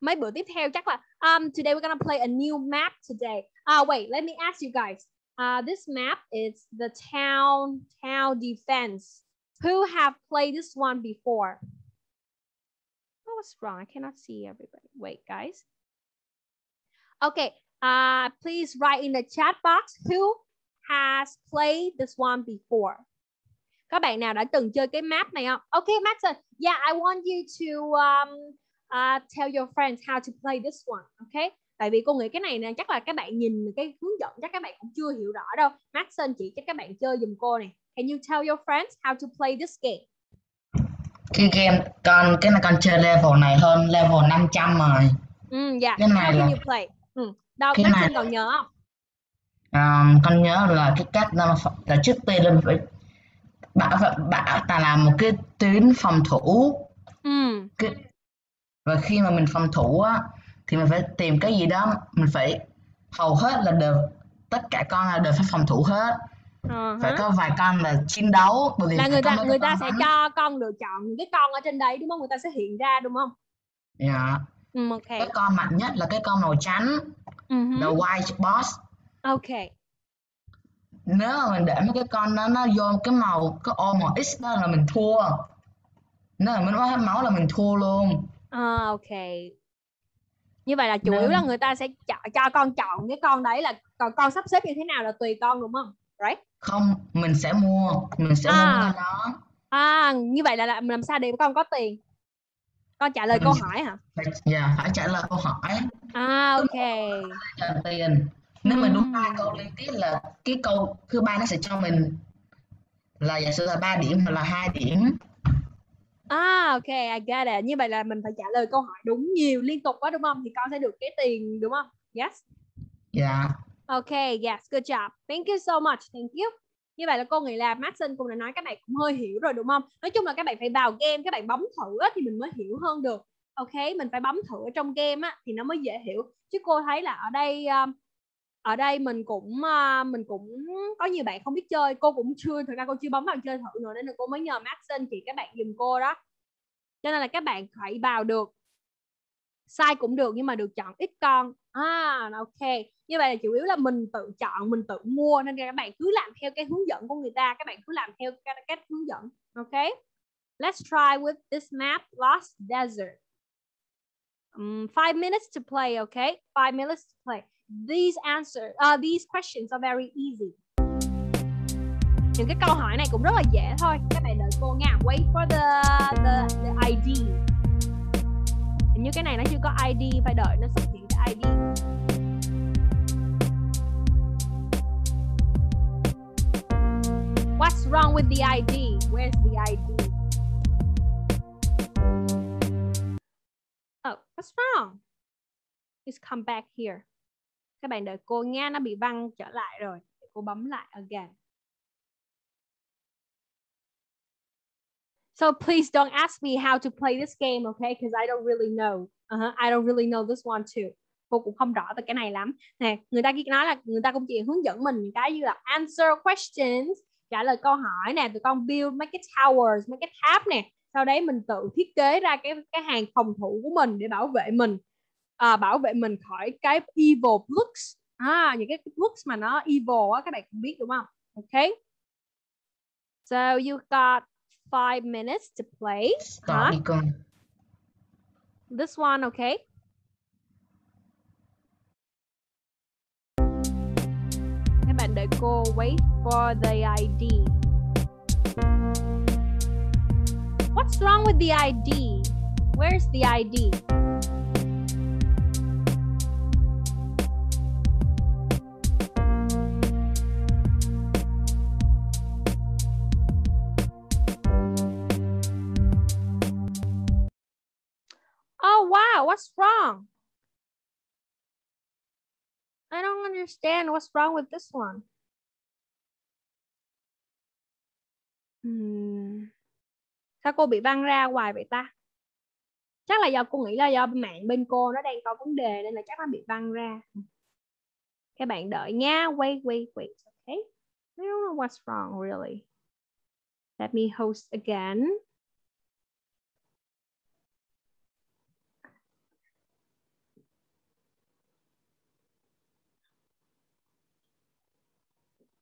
Mấy bữa tiếp theo chắc là um today we're gonna play a new map today. Ah wait, let me ask you guys. Uh, this map is the town town defense. Who have played this one before? Oh, what's wrong? I cannot see everybody. Wait, guys. Okay. Uh, please write in the chat box who has played this one before. Các bạn nào đã từng chơi cái map này không? Okay, Maxon. Yeah, I want you to um, uh, tell your friends how to play this one. Okay. Tại vì cô nghĩ cái này nè chắc là các bạn nhìn cái hướng dẫn chắc các bạn cũng chưa hiểu rõ đâu. Maxon chỉ cho các bạn chơi giùm cô này. Can you tell your friends how to play this game? cái game con cái này con chơi level này hơn level 500 rồi Ừ, dạ. Cái này How can là- you play? Ừ. Đâu, Maxon này- còn nhớ không? Ờm, con nhớ là cái cách là, là trước tiên là phải bảo bảo ta làm một cái tuyến phòng thủ Ừ. cái và khi mà mình phòng thủ á thì mình phải tìm cái gì đó mình phải hầu hết là đều tất cả con là đều phải phòng thủ hết Ờ phải hả. có vài con là chiến đấu bởi vì là người ta người ta sẽ bắn. cho con lựa chọn những cái con ở trên đấy đúng không? Người ta sẽ hiện ra đúng không? dạ Ừ, ok. cái con mạnh nhất là cái con màu trắng hứ. the white boss Ok. nếu mà mình để mấy cái con đó nó vô cái màu cái ô màu X đó là mình thua nếu mà mình mất hết máu là mình thua luôn À, ok. Như vậy là chủ yếu là người ta sẽ chọn cho con chọn cái con đấy là còn con sắp xếp như thế nào là tùy con đúng không? Right? không mình sẽ mua mình sẽ mua À. cái đó À, như vậy là, là làm sao để con có tiền? Con trả lời câu hỏi hả? dạ, phải trả lời câu hỏi À, ok. cho tiền nếu mà đúng ba câu liên tiếp là cái câu thứ ba nó sẽ cho mình là giả sử là 3 điểm hoặc là hai điểm À, ok, I get it. Như vậy là mình phải trả lời câu hỏi đúng nhiều liên tục quá đúng không? Thì con sẽ được cái tiền đúng không? Yes. dạ Okay, yes, good job. Thank you so much. Thank you. Như vậy là cô nghĩ là Maxon cũng đã nói các bạn cũng hơi hiểu rồi đúng không? Nói chung là các bạn phải vào game, các bạn bấm thử á, thì mình mới hiểu hơn được. Ok, mình phải bấm thử ở trong game á, thì nó mới dễ hiểu. Chứ cô thấy là ở đây um, ở đây mình cũng uh, mình cũng có nhiều bạn không biết chơi. Cô cũng chưa, thực ra cô chưa bấm vào chơi thử nữa nên là cô mới nhờ Maxin chỉ các bạn dùm cô đó. Cho nên là các bạn phải vào được. Sai cũng được nhưng mà được chọn ít con. À ok. Như vậy là chủ yếu là mình tự chọn mình tự mua nên các bạn cứ làm theo cái hướng dẫn của người ta các bạn cứ làm theo cái cách hướng dẫn. Ok? Let's try with this map lost desert. Um, five minutes to play okay five minutes to play these answer uh, these questions are very easy những cái câu hỏi này cũng rất là dễ thôi các bạn đợi cô nha wait for the the, the ID Hình như cái này nó chưa có ID phải đợi nó xuất hiện cái ID What's wrong with the ID? Where's the ID? Oh, what's wrong? Just come back here. Các bạn đợi cô nha, nó bị văng trở lại rồi. Cô bấm lại again. So please don't ask me how to play this game, okay? Because I don't really know. Uh-huh. I don't really know this one too. Cô cũng không rõ về cái này lắm. Nè, người ta kia nói là người ta cũng chỉ hướng dẫn mình cái như là answer questions, trả lời câu hỏi nè, tụi con build mấy cái towers, mấy cái tháp nè. Sau đấy mình tự thiết kế ra cái cái hàng phòng thủ của mình để bảo vệ mình, à, bảo vệ mình khỏi cái evil looks. À, những cái looks mà nó evil á, các bạn cũng biết đúng không? Okay. So you got five minutes to play. Đi con. This one, okay? Các bạn đợi cô wait for the ID. What's wrong with the ID? Where's the ID? What's wrong? I don't understand what's wrong with this one. Hmm. Sao cô bị văng ra hoài vậy ta? Chắc là do cô nghĩ là do mạng bên cô nó đang có vấn đề nên là chắc nó bị văng ra. Các bạn đợi nha. Wait, wait, wait. Okay. I don't know what's wrong really. Let me host again.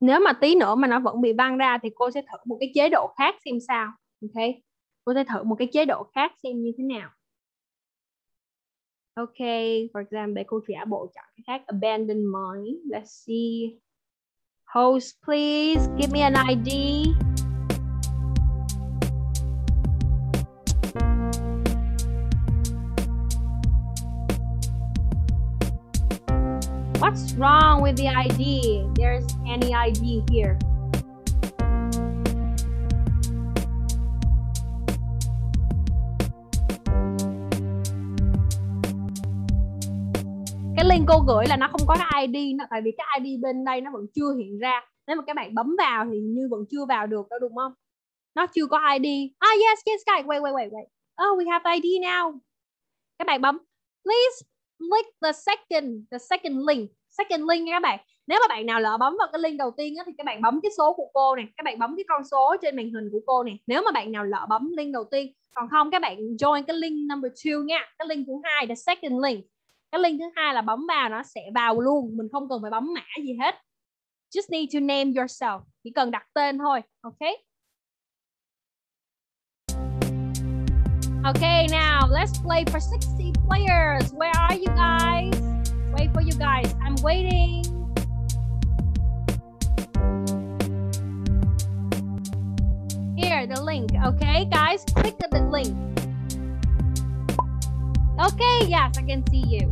Nếu mà tí nữa mà nó vẫn bị văng ra thì cô sẽ thử một cái chế độ khác xem sao. Ok? Cô sẽ thử một cái chế độ khác xem như thế nào. Ok, for example để cô giả bộ chọn cái khác, abandon mine. Let's see. Host, please, give me an ID What's wrong with the ID? There's any ID here. Cái link cô gửi là nó không có cái ID nó tại vì cái ID bên đây nó vẫn chưa hiện ra. Nếu mà các bạn bấm vào thì như vẫn chưa vào được đâu đúng không? Nó chưa có ID. Ah yes, yes guys, wait wait wait wait. Oh, we have ID now. Các bạn bấm please click the second the second link. Second link nha các bạn. Nếu mà bạn nào lỡ bấm vào cái link đầu tiên á, thì các bạn bấm cái số của cô này các bạn bấm cái con số trên màn hình của cô này. Nếu mà bạn nào lỡ bấm link đầu tiên. Còn không các bạn join cái link number two nha. Cái link thứ hai the second link. Cái link thứ hai là bấm vào nó sẽ vào luôn. Mình không cần phải bấm mã gì hết. Just need to name yourself. Chỉ cần đặt tên thôi. Ok? Okay, now let's play for 60 players. Where are you guys? Wait for you guys. I'm waiting. Here, the link. Okay, guys, click the link. Okay, yes, I can see you.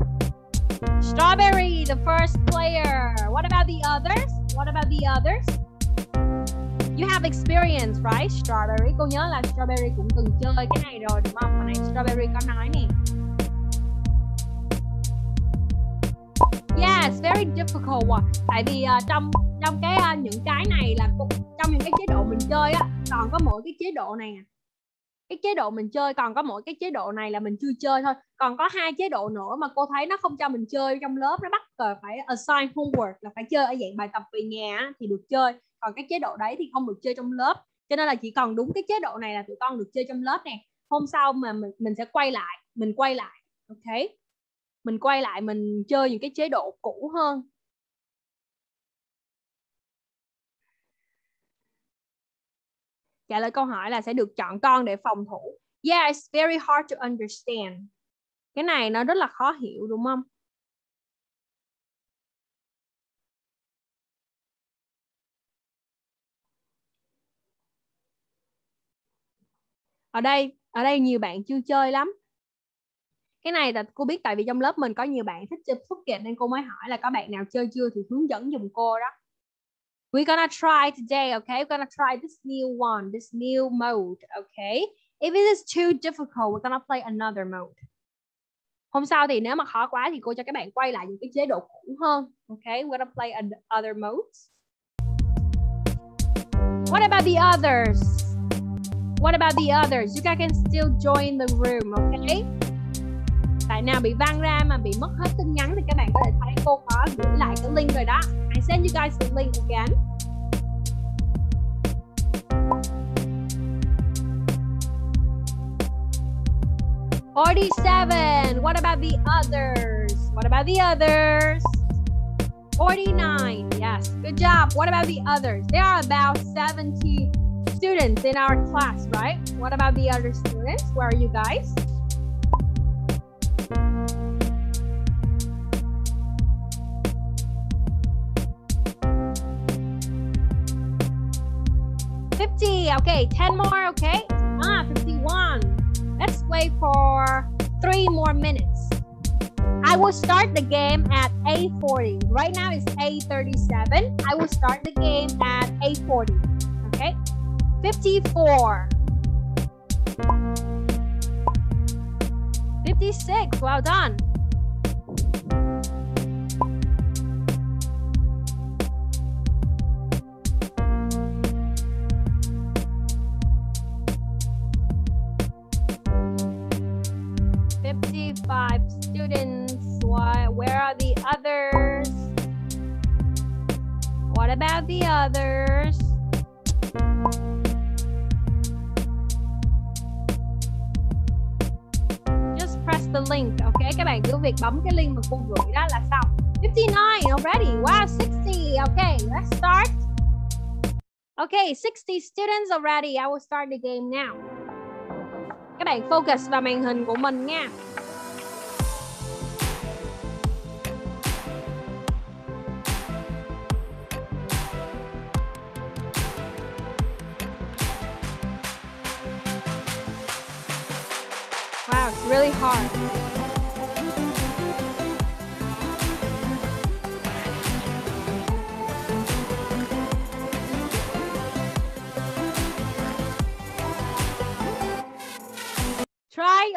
Strawberry, the first player. What about the others? What about the others? You have experience, right? Strawberry. Cô nhớ là Strawberry cũng từng chơi cái này rồi đúng không? Hồi nãy Strawberry có nói nè. Yes, very difficult one. Tại vì uh, trong trong cái uh, những cái này là trong những cái chế độ mình chơi á, còn có mỗi cái chế độ này à. Cái chế độ mình chơi còn có mỗi cái chế độ này là mình chưa chơi thôi. Còn có hai chế độ nữa mà cô thấy nó không cho mình chơi trong lớp nó bắt phải assign homework là phải chơi ở dạng bài tập về nhà thì được chơi còn cái chế độ đấy thì không được chơi trong lớp. Cho nên là chỉ còn đúng cái chế độ này là tụi con được chơi trong lớp nè. Hôm sau mà mình, mình sẽ quay lại mình quay lại ok? Mình quay lại mình chơi những cái chế độ cũ hơn. Trả lời câu hỏi là sẽ được chọn con để phòng thủ. Yeah it's very hard to understand. Cái này nó rất là khó hiểu đúng không? Ở đây ở đây nhiều bạn chưa chơi lắm. Cái này là cô biết tại vì trong lớp mình có nhiều bạn thích chơi Phuket nên cô mới hỏi là có bạn nào chơi chưa thì hướng dẫn dùm cô đó. We're gonna try today, okay? We're gonna try this new one, this new mode, okay? If it is too difficult, we're gonna play another mode. Hôm sau thì nếu mà khó quá thì cô cho các bạn quay lại những cái chế độ cũ hơn, okay? We're gonna play other modes. What about the others? What about the others you guys can still join the room okay tại nào bị văng ra mà bị mất hết tin nhắn thì các bạn có thể thấy cô có gửi lại cái link rồi đó I send you guys the link again Forty-seven. What about the others? What about the others? Forty-nine. Yes, good job. What about the others? There are about seventy students in our class, right? What about the other students? Where are you guys? Fifty. Okay, ten more. Okay. Ah, fifty-one. Let's wait for three more minutes. I will start the game at 8.40. Right now it's 8.37. I will start the game at 8.40. Okay? 54. 56. Well done. Fifty-five students. Why? Where are the others? What about the others? Việc bấm cái link mà cô gửi đó là xong. 59 already. Wow, 60. Okay, let's start. Okay, 60 students already. I will start the game now. Các bạn focus vào màn hình của mình nha. Wow, it's really hard.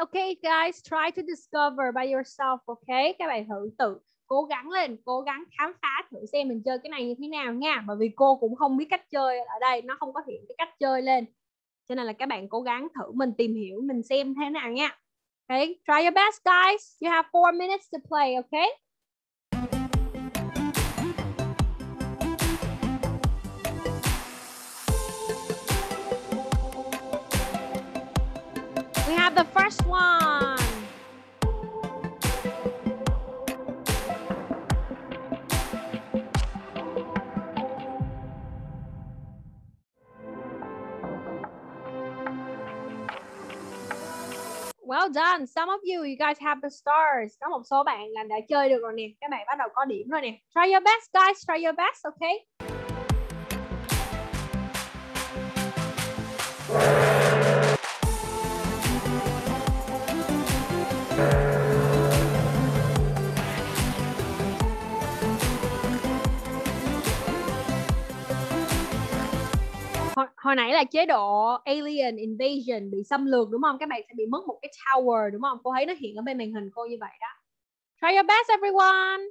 Okay guys, try to discover by yourself, okay? Các bạn thử tự cố gắng lên, cố gắng khám phá thử xem mình chơi cái này như thế nào nha. Bởi vì cô cũng không biết cách chơi ở đây, nó không có hiện cái cách chơi lên. Cho nên là các bạn cố gắng thử mình tìm hiểu, mình xem thế nào nha. Okay, try your best, guys. You have four minutes to play, okay? The first one. Well done. Some of you, you guys have the stars. Có một số bạn là đã chơi được rồi nè. Các bạn bắt đầu có điểm rồi nè. Try your best, guys. Try your best, okay? Hồi, hồi nãy là chế độ alien invasion bị xâm lược đúng không? Các bạn sẽ bị mất một cái tower đúng không? Cô thấy nó hiện ở bên màn hình cô như vậy đó. Try your best everyone.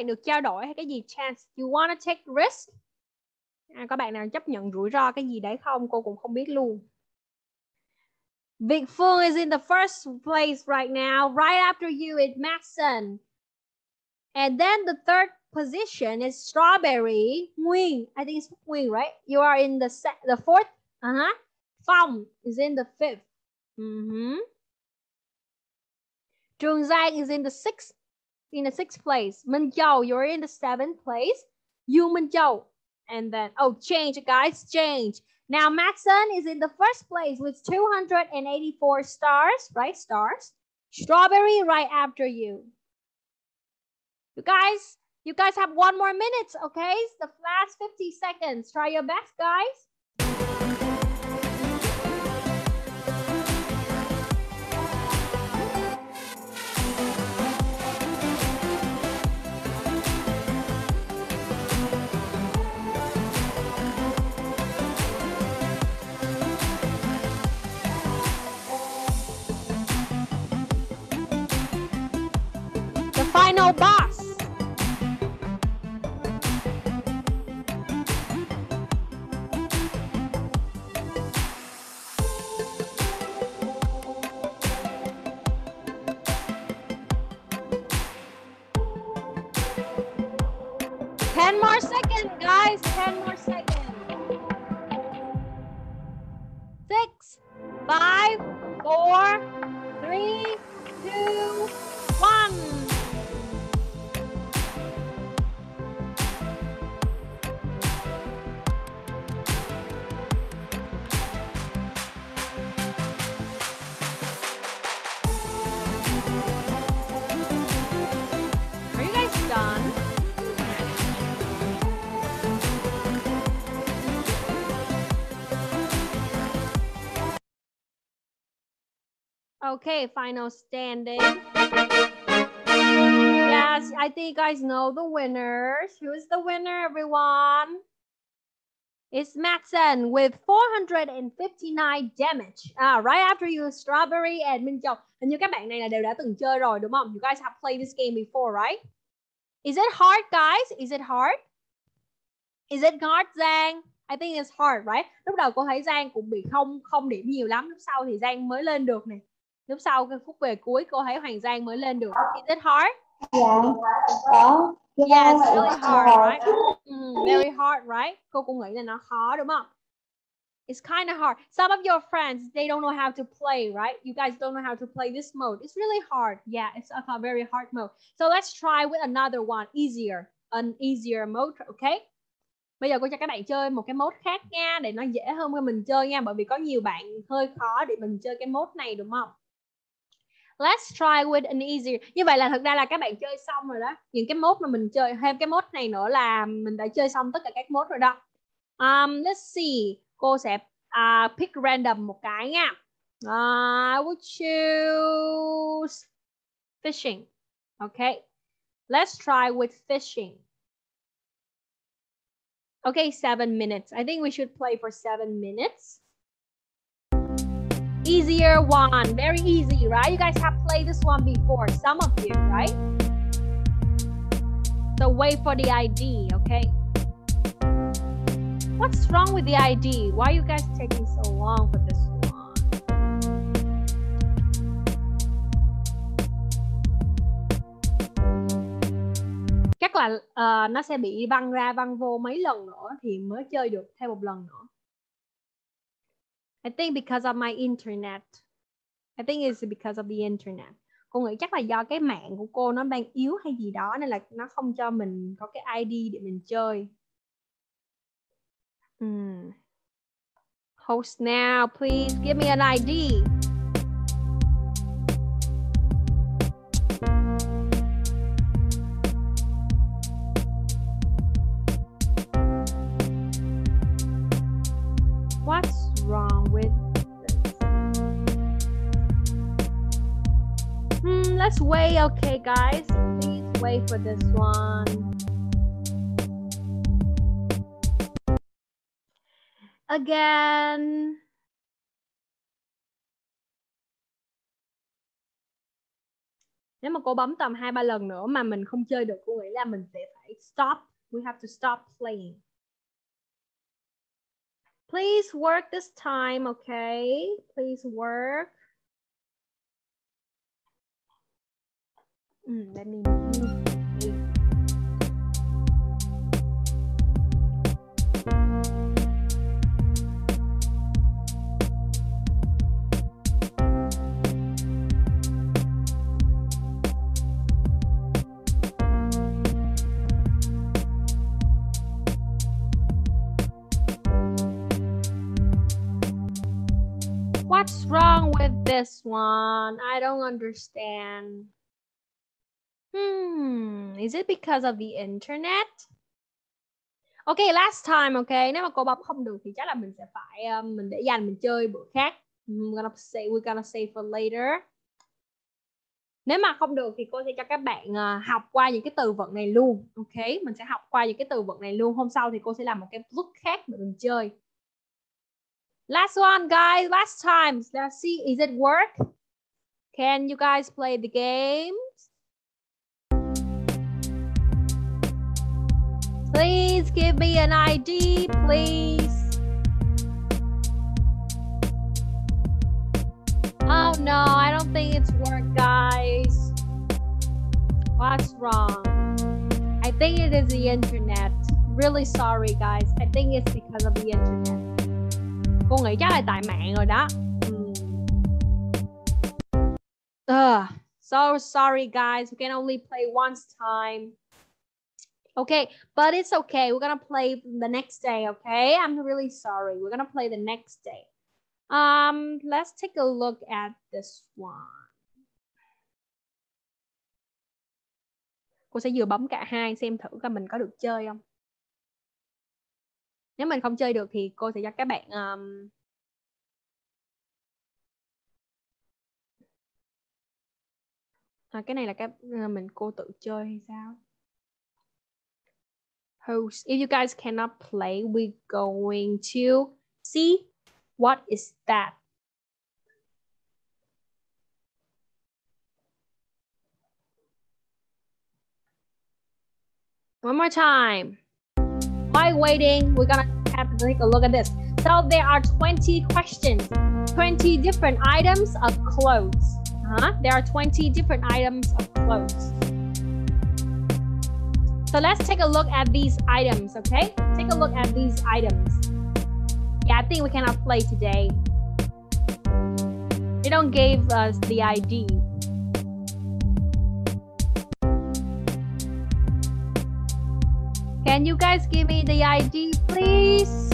Bạn được trao đổi hay cái gì? Chance you wanna take risk? À, có bạn nào chấp nhận rủi ro cái gì đấy không? Cô cũng không biết luôn. Việt Phương is in the first place right now right after you is Maxson and then the third position is strawberry. Nguyên I think it's Nguyên right? You are in the se- the fourth uh-huh. Phong is in the fifth. Mm-hmm. Trường Giang is in the sixth. In the sixth place. Minh you're in the seventh place. You Minh. And then, oh, change, guys, change. Now, Maxon is in the first place with 284 stars, right? Stars. Strawberry right after you. You guys, you guys have one more minute, okay? The last 50 seconds. Try your best, guys. Denmark Okay, final standing. Yes, I think you guys know the winners. Who's the winner, everyone? It's Maxon with 459 damage. Ah, right after you, Strawberry and Minh Châu. Hình như các bạn này là đều đã từng chơi rồi đúng không? You guys have played this game before, right? Is it hard, guys? Is it hard? Is it hard, Giang? I think it's hard, right? Lúc đầu cô thấy Giang cũng bị không không điểm nhiều lắm. Lúc sau thì Giang mới lên được này. Lúc sau cái phút về cuối cô thấy Hoàng Giang mới lên được. Is it hard? Dạ. Có. Yes, really hard, right? Mm, very hard, right? Cô cũng nghĩ là nó khó đúng không? It's kind of hard. Some of your friends, they don't know how to play, right? You guys don't know how to play this mode. It's really hard. Yeah, it's a very hard mode. So let's try with another one, easier, an easier mode, okay? Bây giờ cô cho các bạn chơi một cái mode khác nha, để nó dễ hơn cho mình chơi nha, bởi vì có nhiều bạn hơi khó để mình chơi cái mode này đúng không? Let's try with an easier. Như vậy là thực ra là các bạn chơi xong rồi đó. Những cái mode mà mình chơi, thêm cái mode này nữa là mình đã chơi xong tất cả các mode rồi đó. Um, let's see. Cô sẽ uh, pick random một cái nha. Uh, I would choose fishing. Okay. Let's try with fishing. Okay, seven minutes. I think we should play for seven minutes. Easier one, very easy, right? You guys have played this one before, some of you, right? So wait for the ID, okay? What's wrong with the ID? Why are you guys taking so long for this one? Chắc là uh, nó sẽ bị văng ra văng vô mấy lần nữa thì mới chơi được thêm một lần nữa. I think because of my internet. I think it's because of the internet. Cô nghĩ chắc là do cái mạng của cô nó đang yếu hay gì đó nên là nó không cho mình có cái ID để mình chơi. Hmm. Host now, please give me an ID. Let's wait, okay, guys. Please wait for this one. Again. nếu mà cô bấm tầm hai ba lần nữa mà mình không chơi được cô nghĩ là mình sẽ phải stop we have to stop playing please work this time okay please work Mm, let me move. What's wrong with this one? I don't understand. Hmm, is it because of the internet? Okay, last time, okay. Nếu mà cô bấm không được thì chắc là mình sẽ phải um, mình để dành mình chơi bữa khác. Hmm, we're gonna say we're gonna save for later. Nếu mà không được thì cô sẽ cho các bạn uh, học qua những cái từ vựng này luôn. Ok, mình sẽ học qua những cái từ vựng này luôn. Hôm sau thì cô sẽ làm một cái book khác để mình chơi. Last one, guys. Last time. Let's see. Is it work? Can you guys play the game? Please give me an ID, please. Oh no, I don't think it's work, guys. What's wrong? I think it is the internet. Really sorry, guys. I think it's because of the internet. Cô nghĩ chắc là tại mạng rồi đó. Ugh, so sorry, guys. We can only play once time. Okay, but it's okay. We're gonna play the next day, okay? I'm really sorry. We're gonna play the next day. Um, let's take a look at this one. Cô sẽ vừa bấm cả hai xem thử coi mình có được chơi không. Nếu mình không chơi được thì cô sẽ cho các bạn um, À, cái này là cái à, mình cô tự chơi hay sao? Host. If you guys cannot play, we're going to see what is that. One more time. While waiting, we're gonna have to take a look at this. So there are 20 questions, 20 different items of clothes. Huh? There are 20 different items of clothes. So let's take a look at these items, okay? Take a look at these items. Yeah, I think we cannot play today. They don't give us the ID. Can you guys give me the ID, please?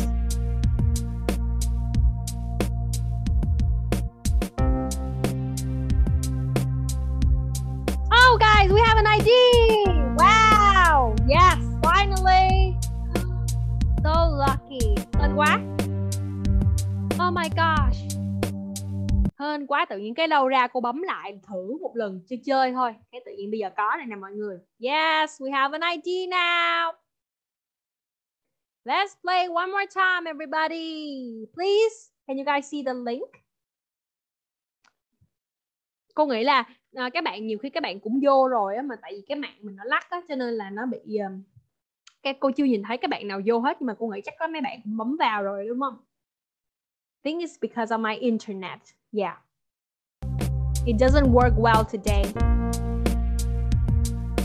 My gosh. Hên quá, tự nhiên cái đâu ra cô bấm lại thử một lần chơi chơi thôi. Cái tự nhiên bây giờ có này nè mọi người. Yes, we have an ID now. Let's play one more time, everybody. Please, can you guys see the link? Cô nghĩ là à, các bạn nhiều khi các bạn cũng vô rồi á mà tại vì cái mạng mình nó lắc á cho nên là nó bị uh, cái cô chưa nhìn thấy các bạn nào vô hết nhưng mà cô nghĩ chắc có mấy bạn cũng bấm vào rồi đúng không? Think it's because of my internet. Yeah. It doesn't work well today.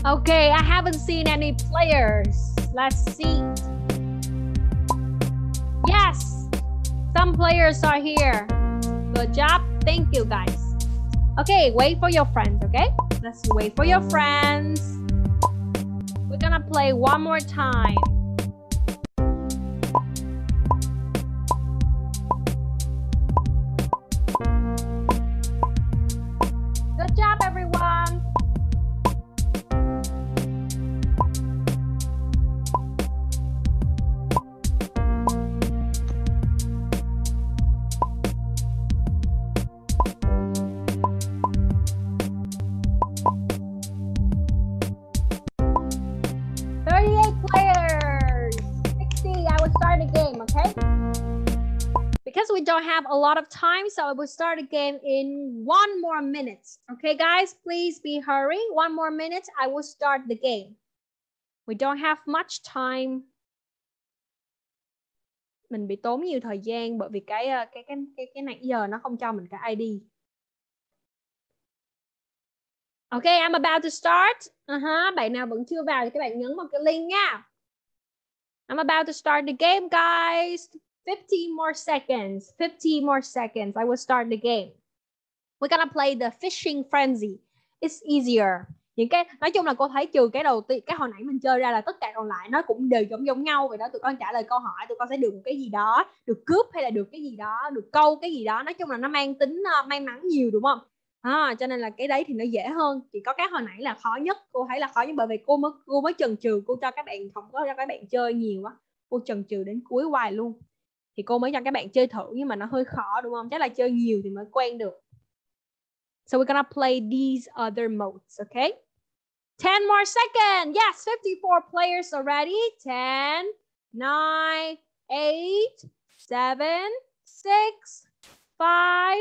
Okay, I haven't seen any players. Let's see. Yes, some players are here. Good job. Thank you, guys. Okay, wait for your friends, okay? Let's wait for your friends. We're gonna play one more time. Lot of time, so I will start the game in one more minute. Okay, guys, please be hurry. One more minute, I will start the game. We don't have much time. Mình bị tốn nhiều thời gian bởi vì cái ờ, cái cái cái cái này giờ nó không cho mình cái ID. Okay, I'm about to start. Uh-huh. Bạn nào vẫn chưa vào thì các bạn nhấn vào cái link nha. I'm about to start the game, guys. 15 more seconds. 50 more seconds. I will start the game. We're gonna play the fishing frenzy. It's easier. Những cái nói chung là cô thấy trừ cái đầu tiên cái hồi nãy mình chơi ra là tất cả còn lại nó cũng đều giống giống nhau vậy đó tụi con trả lời câu hỏi tụi con sẽ được một cái gì đó được cướp hay là được cái gì đó được câu cái gì đó nói chung là nó mang tính uh, may mắn nhiều đúng không à, cho nên là cái đấy thì nó dễ hơn chỉ có cái hồi nãy là khó nhất cô thấy là khó nhất bởi vì cô mới cô mới chần chừ cô cho các bạn không có cho các bạn chơi nhiều quá. cô chần chừ đến cuối hoài luôn thì cô mới cho các bạn chơi thử nhưng mà nó hơi khó đúng không chắc là chơi nhiều thì mới quen được so we're gonna play these other modes okay 10 more seconds yes 54 players already 10 9 8 7 6 5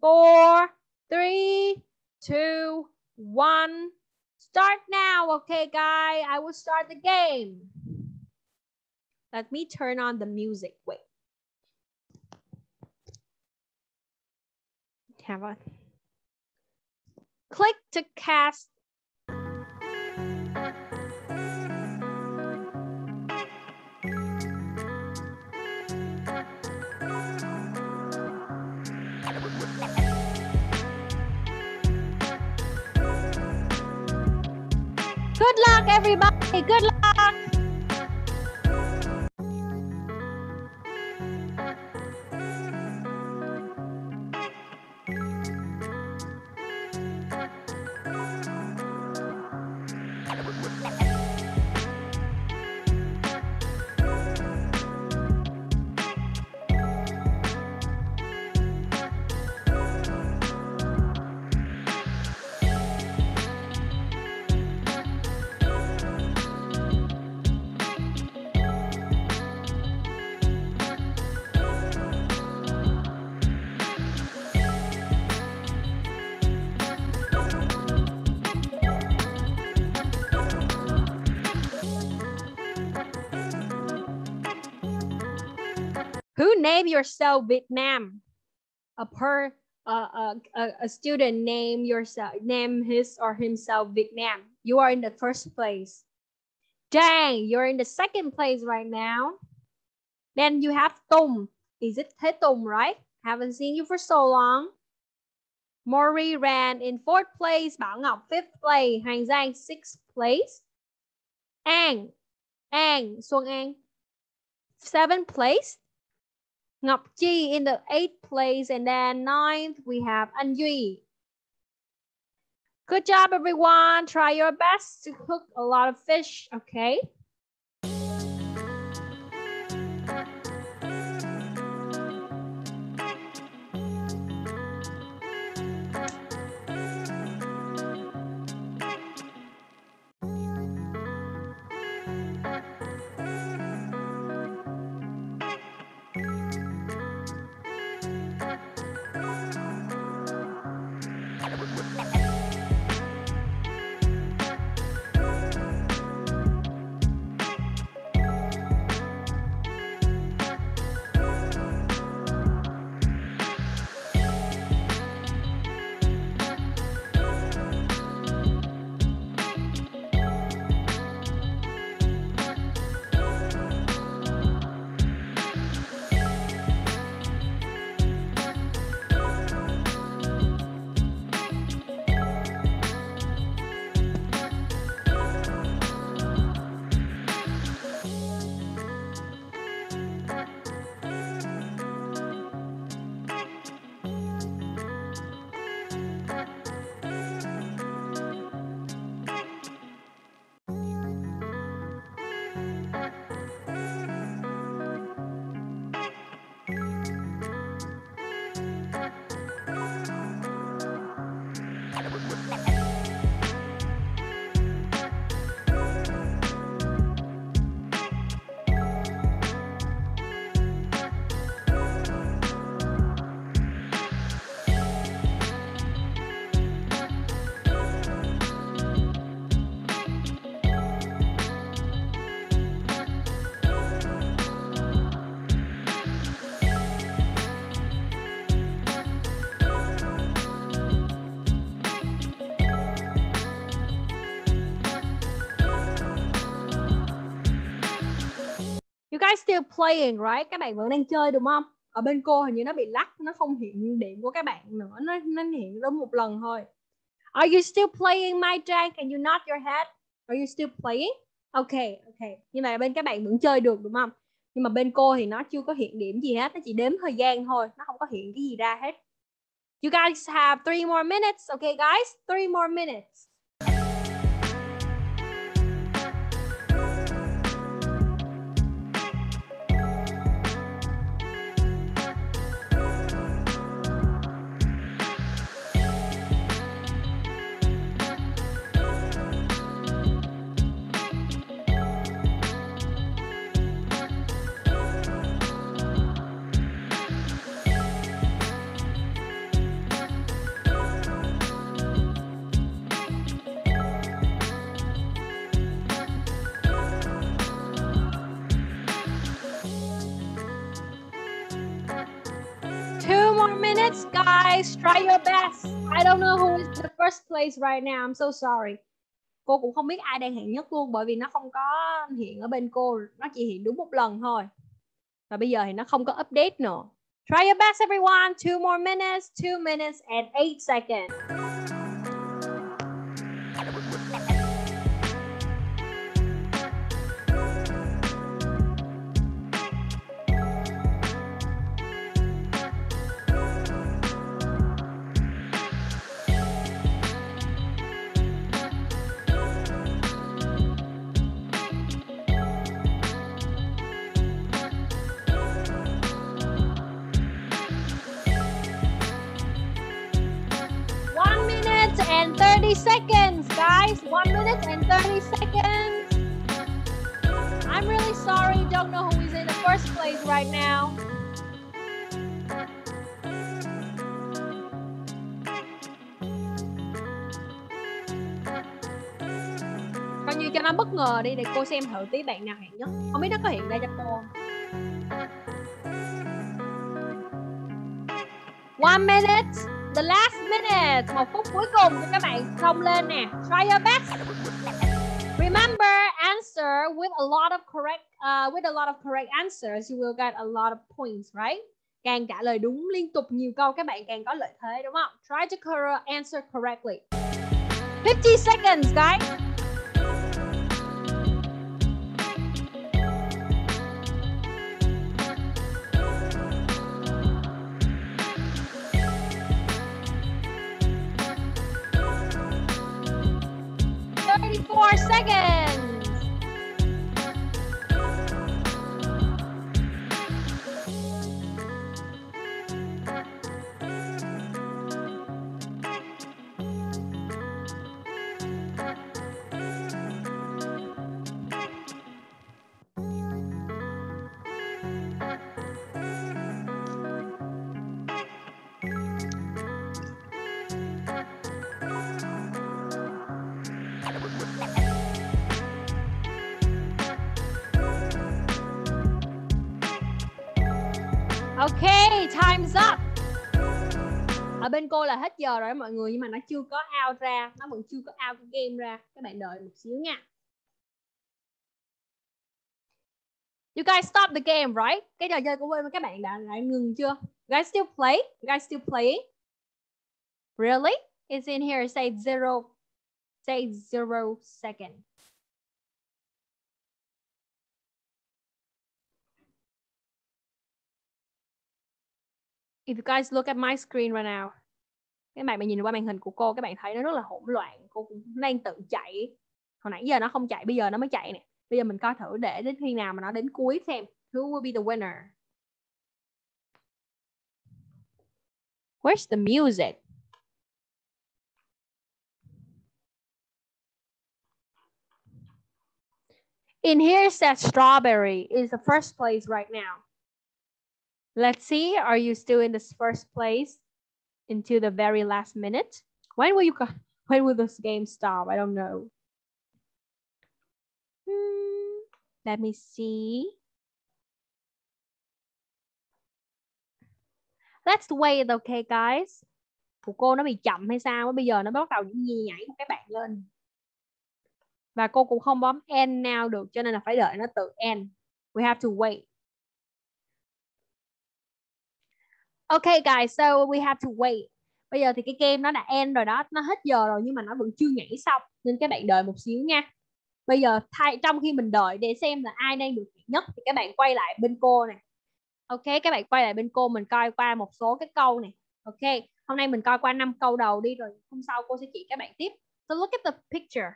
4 three, two, one. Start now, okay, guy. I will start the game. Let me turn on the music. Wait. Have a click to cast. Good luck, everybody. Good luck. Who name yourself Vietnam? A per uh, a, a, student name yourself name his or himself Vietnam. You are in the first place. Dang, you're in the second place right now. Then you have Tùng. Is it Thế Tùng, right? Haven't seen you for so long. Maury ran in fourth place. Bảo Ngọc fifth place. Hoàng Giang sixth place. An, An, Xuân An seventh place. Ngọc Chi in the eighth place. And then ninth, we have Anh Duy. Good job, everyone. Try your best to cook a lot of fish, okay? Still playing, right? Các bạn vẫn đang chơi đúng không? Ở bên cô hình như nó bị lắc, nó không hiện điểm của các bạn nữa, nó nó hiện đúng một lần thôi. Are you still playing my Trang? Can you nod your head? Are you still playing? Okay, okay. Nhưng mà bên các bạn vẫn chơi được đúng không? Nhưng mà bên cô thì nó chưa có hiện điểm gì hết, nó chỉ đếm thời gian thôi, nó không có hiện cái gì ra hết. You guys have three more minutes, okay guys? Three more minutes. Try your best. I don't know who is the first place right now. I'm so sorry. Cô cũng không biết ai đang hạng nhất luôn bởi vì nó không có hiện ở bên cô. Nó chỉ hiện đúng một lần thôi. Và bây giờ thì nó không có update nữa. Try your best, everyone. Two more minutes. Two minutes and eight seconds. 30 seconds, guys. One minute and 30 seconds. I'm really sorry, don't know who is in the first place right now. Coi như cho nó bất ngờ đi để cô xem thử tí bạn nào hẹn nhất. Không biết nó có hiện ra cho cô không? One minute, the last minute, một phút cuối cùng cho các bạn xông lên nè. Try your best. Remember, answer with a lot of correct, uh, with a lot of correct answers, you will get a lot of points, right? Càng trả lời đúng liên tục nhiều câu, các bạn càng có lợi thế đúng không? Try to answer correctly. 50 seconds, guys. Thirty-four seconds. Bên cô là hết giờ rồi đó mọi người nhưng mà nó chưa có out ra, nó vẫn chưa có out cái game ra. Các bạn đợi một xíu nha. You guys stop the game, right? Cái trò chơi của bên các bạn đã đã ngừng chưa? You guys still play? You guys still playing? Really? It's in here. Say zero. Say zero second. If you guys look at my screen right now, các bạn mà nhìn qua màn hình của cô, các bạn thấy nó rất là hỗn loạn. Cô cũng đang tự chạy. Hồi nãy giờ nó không chạy, bây giờ nó mới chạy nè. Bây giờ mình coi thử để đến khi nào mà nó đến cuối xem. Who will be the winner? Where's the music? In here says strawberry is the first place right now. Let's see, are you still in this first place until the very last minute? When will you? When will this game stop? I don't know. Hmm, let me see. Let's wait, okay, guys. Của cô nó bị chậm hay sao? Bây giờ nó bắt đầu những nhì nhảy của các bạn lên. Và cô cũng không bấm end now được cho nên là phải đợi nó tự end. We have to wait. Okay guys, so we have to wait. Bây giờ thì cái game nó đã end rồi đó, nó hết giờ rồi nhưng mà nó vẫn chưa nhảy xong nên các bạn đợi một xíu nha. Bây giờ thay trong khi mình đợi để xem là ai đang được hạng nhất thì các bạn quay lại bên cô này. Ok, các bạn quay lại bên cô mình coi qua một số cái câu này. Ok, hôm nay mình coi qua năm câu đầu đi rồi hôm sau cô sẽ chỉ các bạn tiếp. So look at the picture.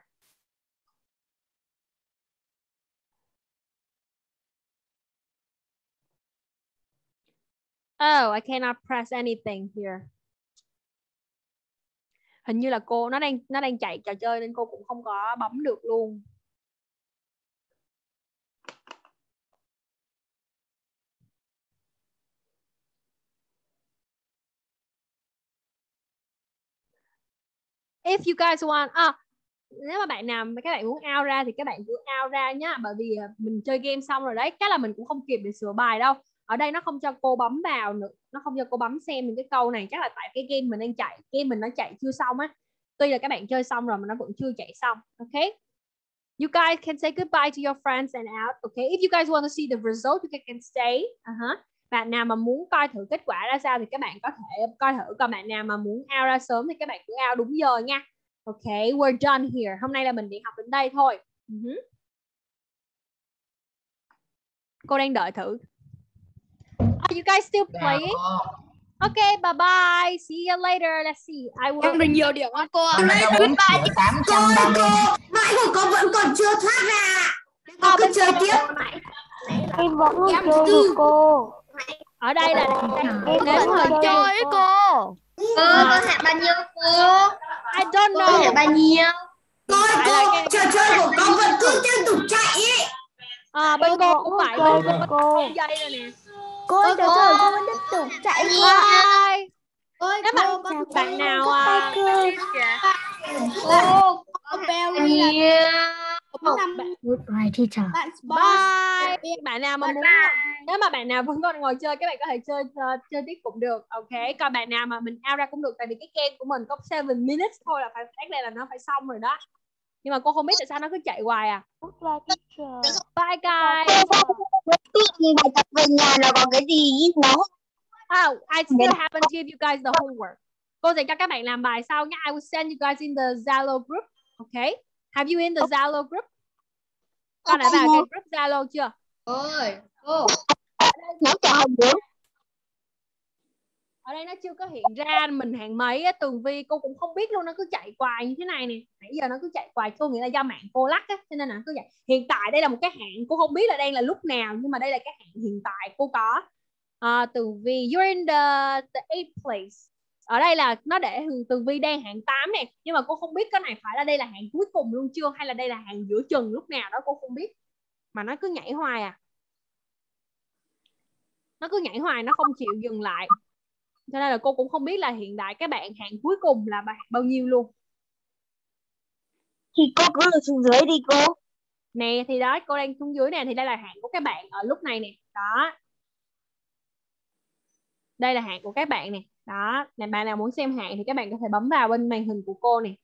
Oh, I cannot press anything here. Hình như là cô nó đang nó đang chạy trò chơi nên cô cũng không có bấm được luôn. If you guys want à, nếu mà bạn nào các bạn muốn out ra thì các bạn cứ out ra nhá bởi vì à, mình chơi game xong rồi đấy cái là mình cũng không kịp để sửa bài đâu ở đây nó không cho cô bấm vào nữa, nó không cho cô bấm xem những cái câu này. Chắc là tại cái game mình đang chạy, game mình nó chạy chưa xong á. Tuy là các bạn chơi xong rồi mà nó vẫn chưa chạy xong, ok? You guys can say goodbye to your friends and out okay if you guys want to see the result, you can stay, uh-huh. bạn nào mà muốn coi thử kết quả ra sao thì các bạn có thể coi thử. Còn bạn nào mà muốn out ra sớm thì các bạn cứ out đúng giờ nha, ok? We're done here. Hôm nay là mình đi học đến đây thôi uh-huh. cô đang đợi thử. Are you guys still Dạ, playing? cô. Okay, bye bye. See you later. Let's see. I will. Em được nhiều điểm hơn cô. Hôm nay có 4 triệu 830 Mãi của cô vẫn còn chưa thoát ra. Cô Ờ, cứ chơi cô- tiếp. Em vẫn chơi được cô. Ở đây là vẫn mà chơi với cô. Cô có hẹn bao nhiêu cô? I don't Cô know. hẹn bao nhiêu? Cô cô trò chơi của con vẫn cứ tiếp tục chạy ấy. À, bên cô cũng vậy. Bên với cô cô. có dây rồi nè. Cô ơi, trò chơi cô tiếp tục chạy cô. Bye. Ôi Nếu mà bạn nào à, Cô, cô Perry là Goodbye teacher. bạn bye. Bạn nào mà muốn nếu mà bạn nào vẫn còn ngồi chơi các bạn có thể chơi uh, chơi tiếp cũng được. Ok. Còn bạn nào mà mình out ra cũng được tại vì cái game của mình có 7 minutes thôi là phải đáng lẽ là nó phải xong rồi đó. Nhưng mà cô không biết tại sao nó cứ chạy hoài à. Goodbye teacher. Bye guys. Bài tập về nhà là có cái gì nó Oh, I still haven't give you guys the homework. Cô sẽ cho các bạn làm bài sau nha. I will send you guys in the Zalo group. Okay? Have you in the Zalo group? Con đã vào cái group Zalo chưa? Ôi, cô. nó chào hồng bướm. Ở đây nó chưa có hiện ra mình hạng mấy á, Tường Vi cô cũng không biết luôn nó cứ chạy hoài như thế này nè. Nãy giờ nó cứ chạy hoài, cô nghĩ là do mạng cô lắc á, cho nên là nó cứ vậy. Hiện tại đây là một cái hạn, cô không biết là đang là lúc nào nhưng mà đây là cái hạn hiện tại cô có. À, Tường Vi, you're in the the eighth place. Ở đây là nó để Tường Vi đang hạng 8 nè, nhưng mà cô không biết cái này phải là đây là hạng cuối cùng luôn chưa hay là đây là hạng giữa chừng lúc nào đó cô không biết. Mà nó cứ nhảy hoài à. Nó cứ nhảy hoài nó không chịu dừng lại cho nên là cô cũng không biết là hiện tại các bạn hạng cuối cùng là bạn bao nhiêu luôn. Thì cô cứ được xuống dưới đi cô. nè thì đó cô đang xuống dưới nè thì đây là hạng của các bạn ở lúc này nè. Đó. Đây là hạng của các bạn nè. Đó. Nè bạn nào muốn xem hạng thì các bạn có thể bấm vào bên màn hình của cô nè.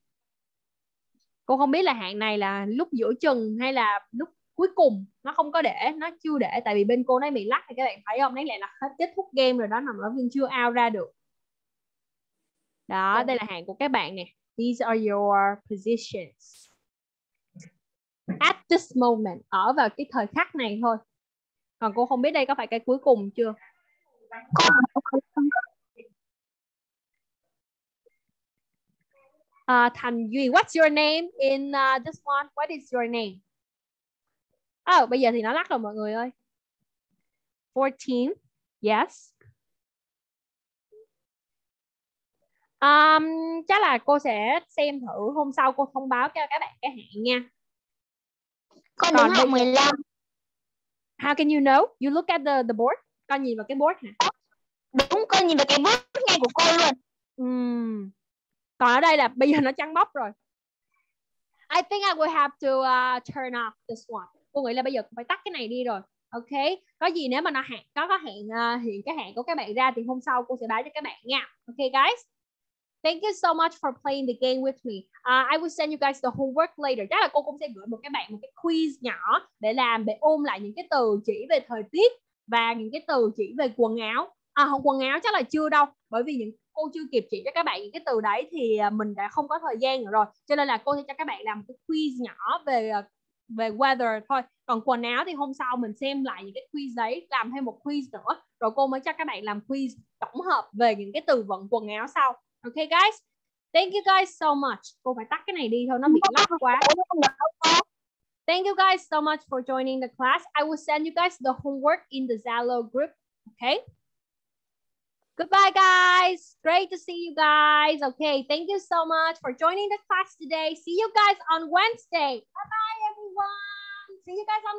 Cô không biết là hạng này là lúc giữa chừng hay là lúc cuối cùng nó không có để nó chưa để tại vì bên cô nó bị lắc thì các bạn thấy không? Đáng lẽ là hết kết thúc game rồi đó nằm giáo viên chưa out ra được. Đó đây là hạng của các bạn nè. These are your positions. At this moment ở vào cái thời khắc này thôi. Còn cô không biết đây có phải cái cuối cùng chưa? Uh, Thành Duy what's your name in uh, this one? What is your name oh bây giờ thì nó lắc rồi mọi người ơi 14 yes um, chắc là cô sẽ xem thử hôm sau cô thông báo cho các bạn cái hạn nha Con Còn hạng 15. How can you know? You look at the the board. Con nhìn vào cái board hả? Đúng con nhìn vào cái bút ngay của cô luôn. Ừm. Còn ở đây là bây giờ nó trắng bóc rồi. I think I will have to uh, turn off this one. Cô nghĩ là bây giờ phải tắt cái này đi rồi. Ok. Có gì nếu mà nó hạn có có hẹn uh, ờ, hiện cái hạn của các bạn ra thì hôm sau cô sẽ báo cho các bạn nha. Ok guys. Thank you so much for playing the game with me. Uh, I will send you guys the homework later. Chắc là cô cũng sẽ gửi một cái bạn một cái quiz nhỏ để làm để ôm lại những cái từ chỉ về thời tiết và những cái từ chỉ về quần áo. À không quần áo chắc là chưa đâu, bởi vì những cô chưa kịp chỉ cho các bạn những cái từ đấy thì ờ, mình đã không có thời gian nữa rồi. Cho nên là cô sẽ cho các bạn làm một cái quiz nhỏ về về weather thôi. Còn quần áo thì hôm sau mình xem lại những cái quiz đấy, làm thêm một quiz nữa rồi cô mới cho các bạn làm quiz tổng hợp về những cái từ vựng quần áo sau. Okay guys? Thank you guys so much. Cô phải tắt cái này đi thôi, nó bị lắc quá. Thank you guys so much for joining the class. I will send you guys the homework in the Zalo group. Okay? Goodbye, guys. Great to see you guys. Okay, thank you so much for joining the class today. See you guys on Wednesday. Bye-bye, everyone. See you guys on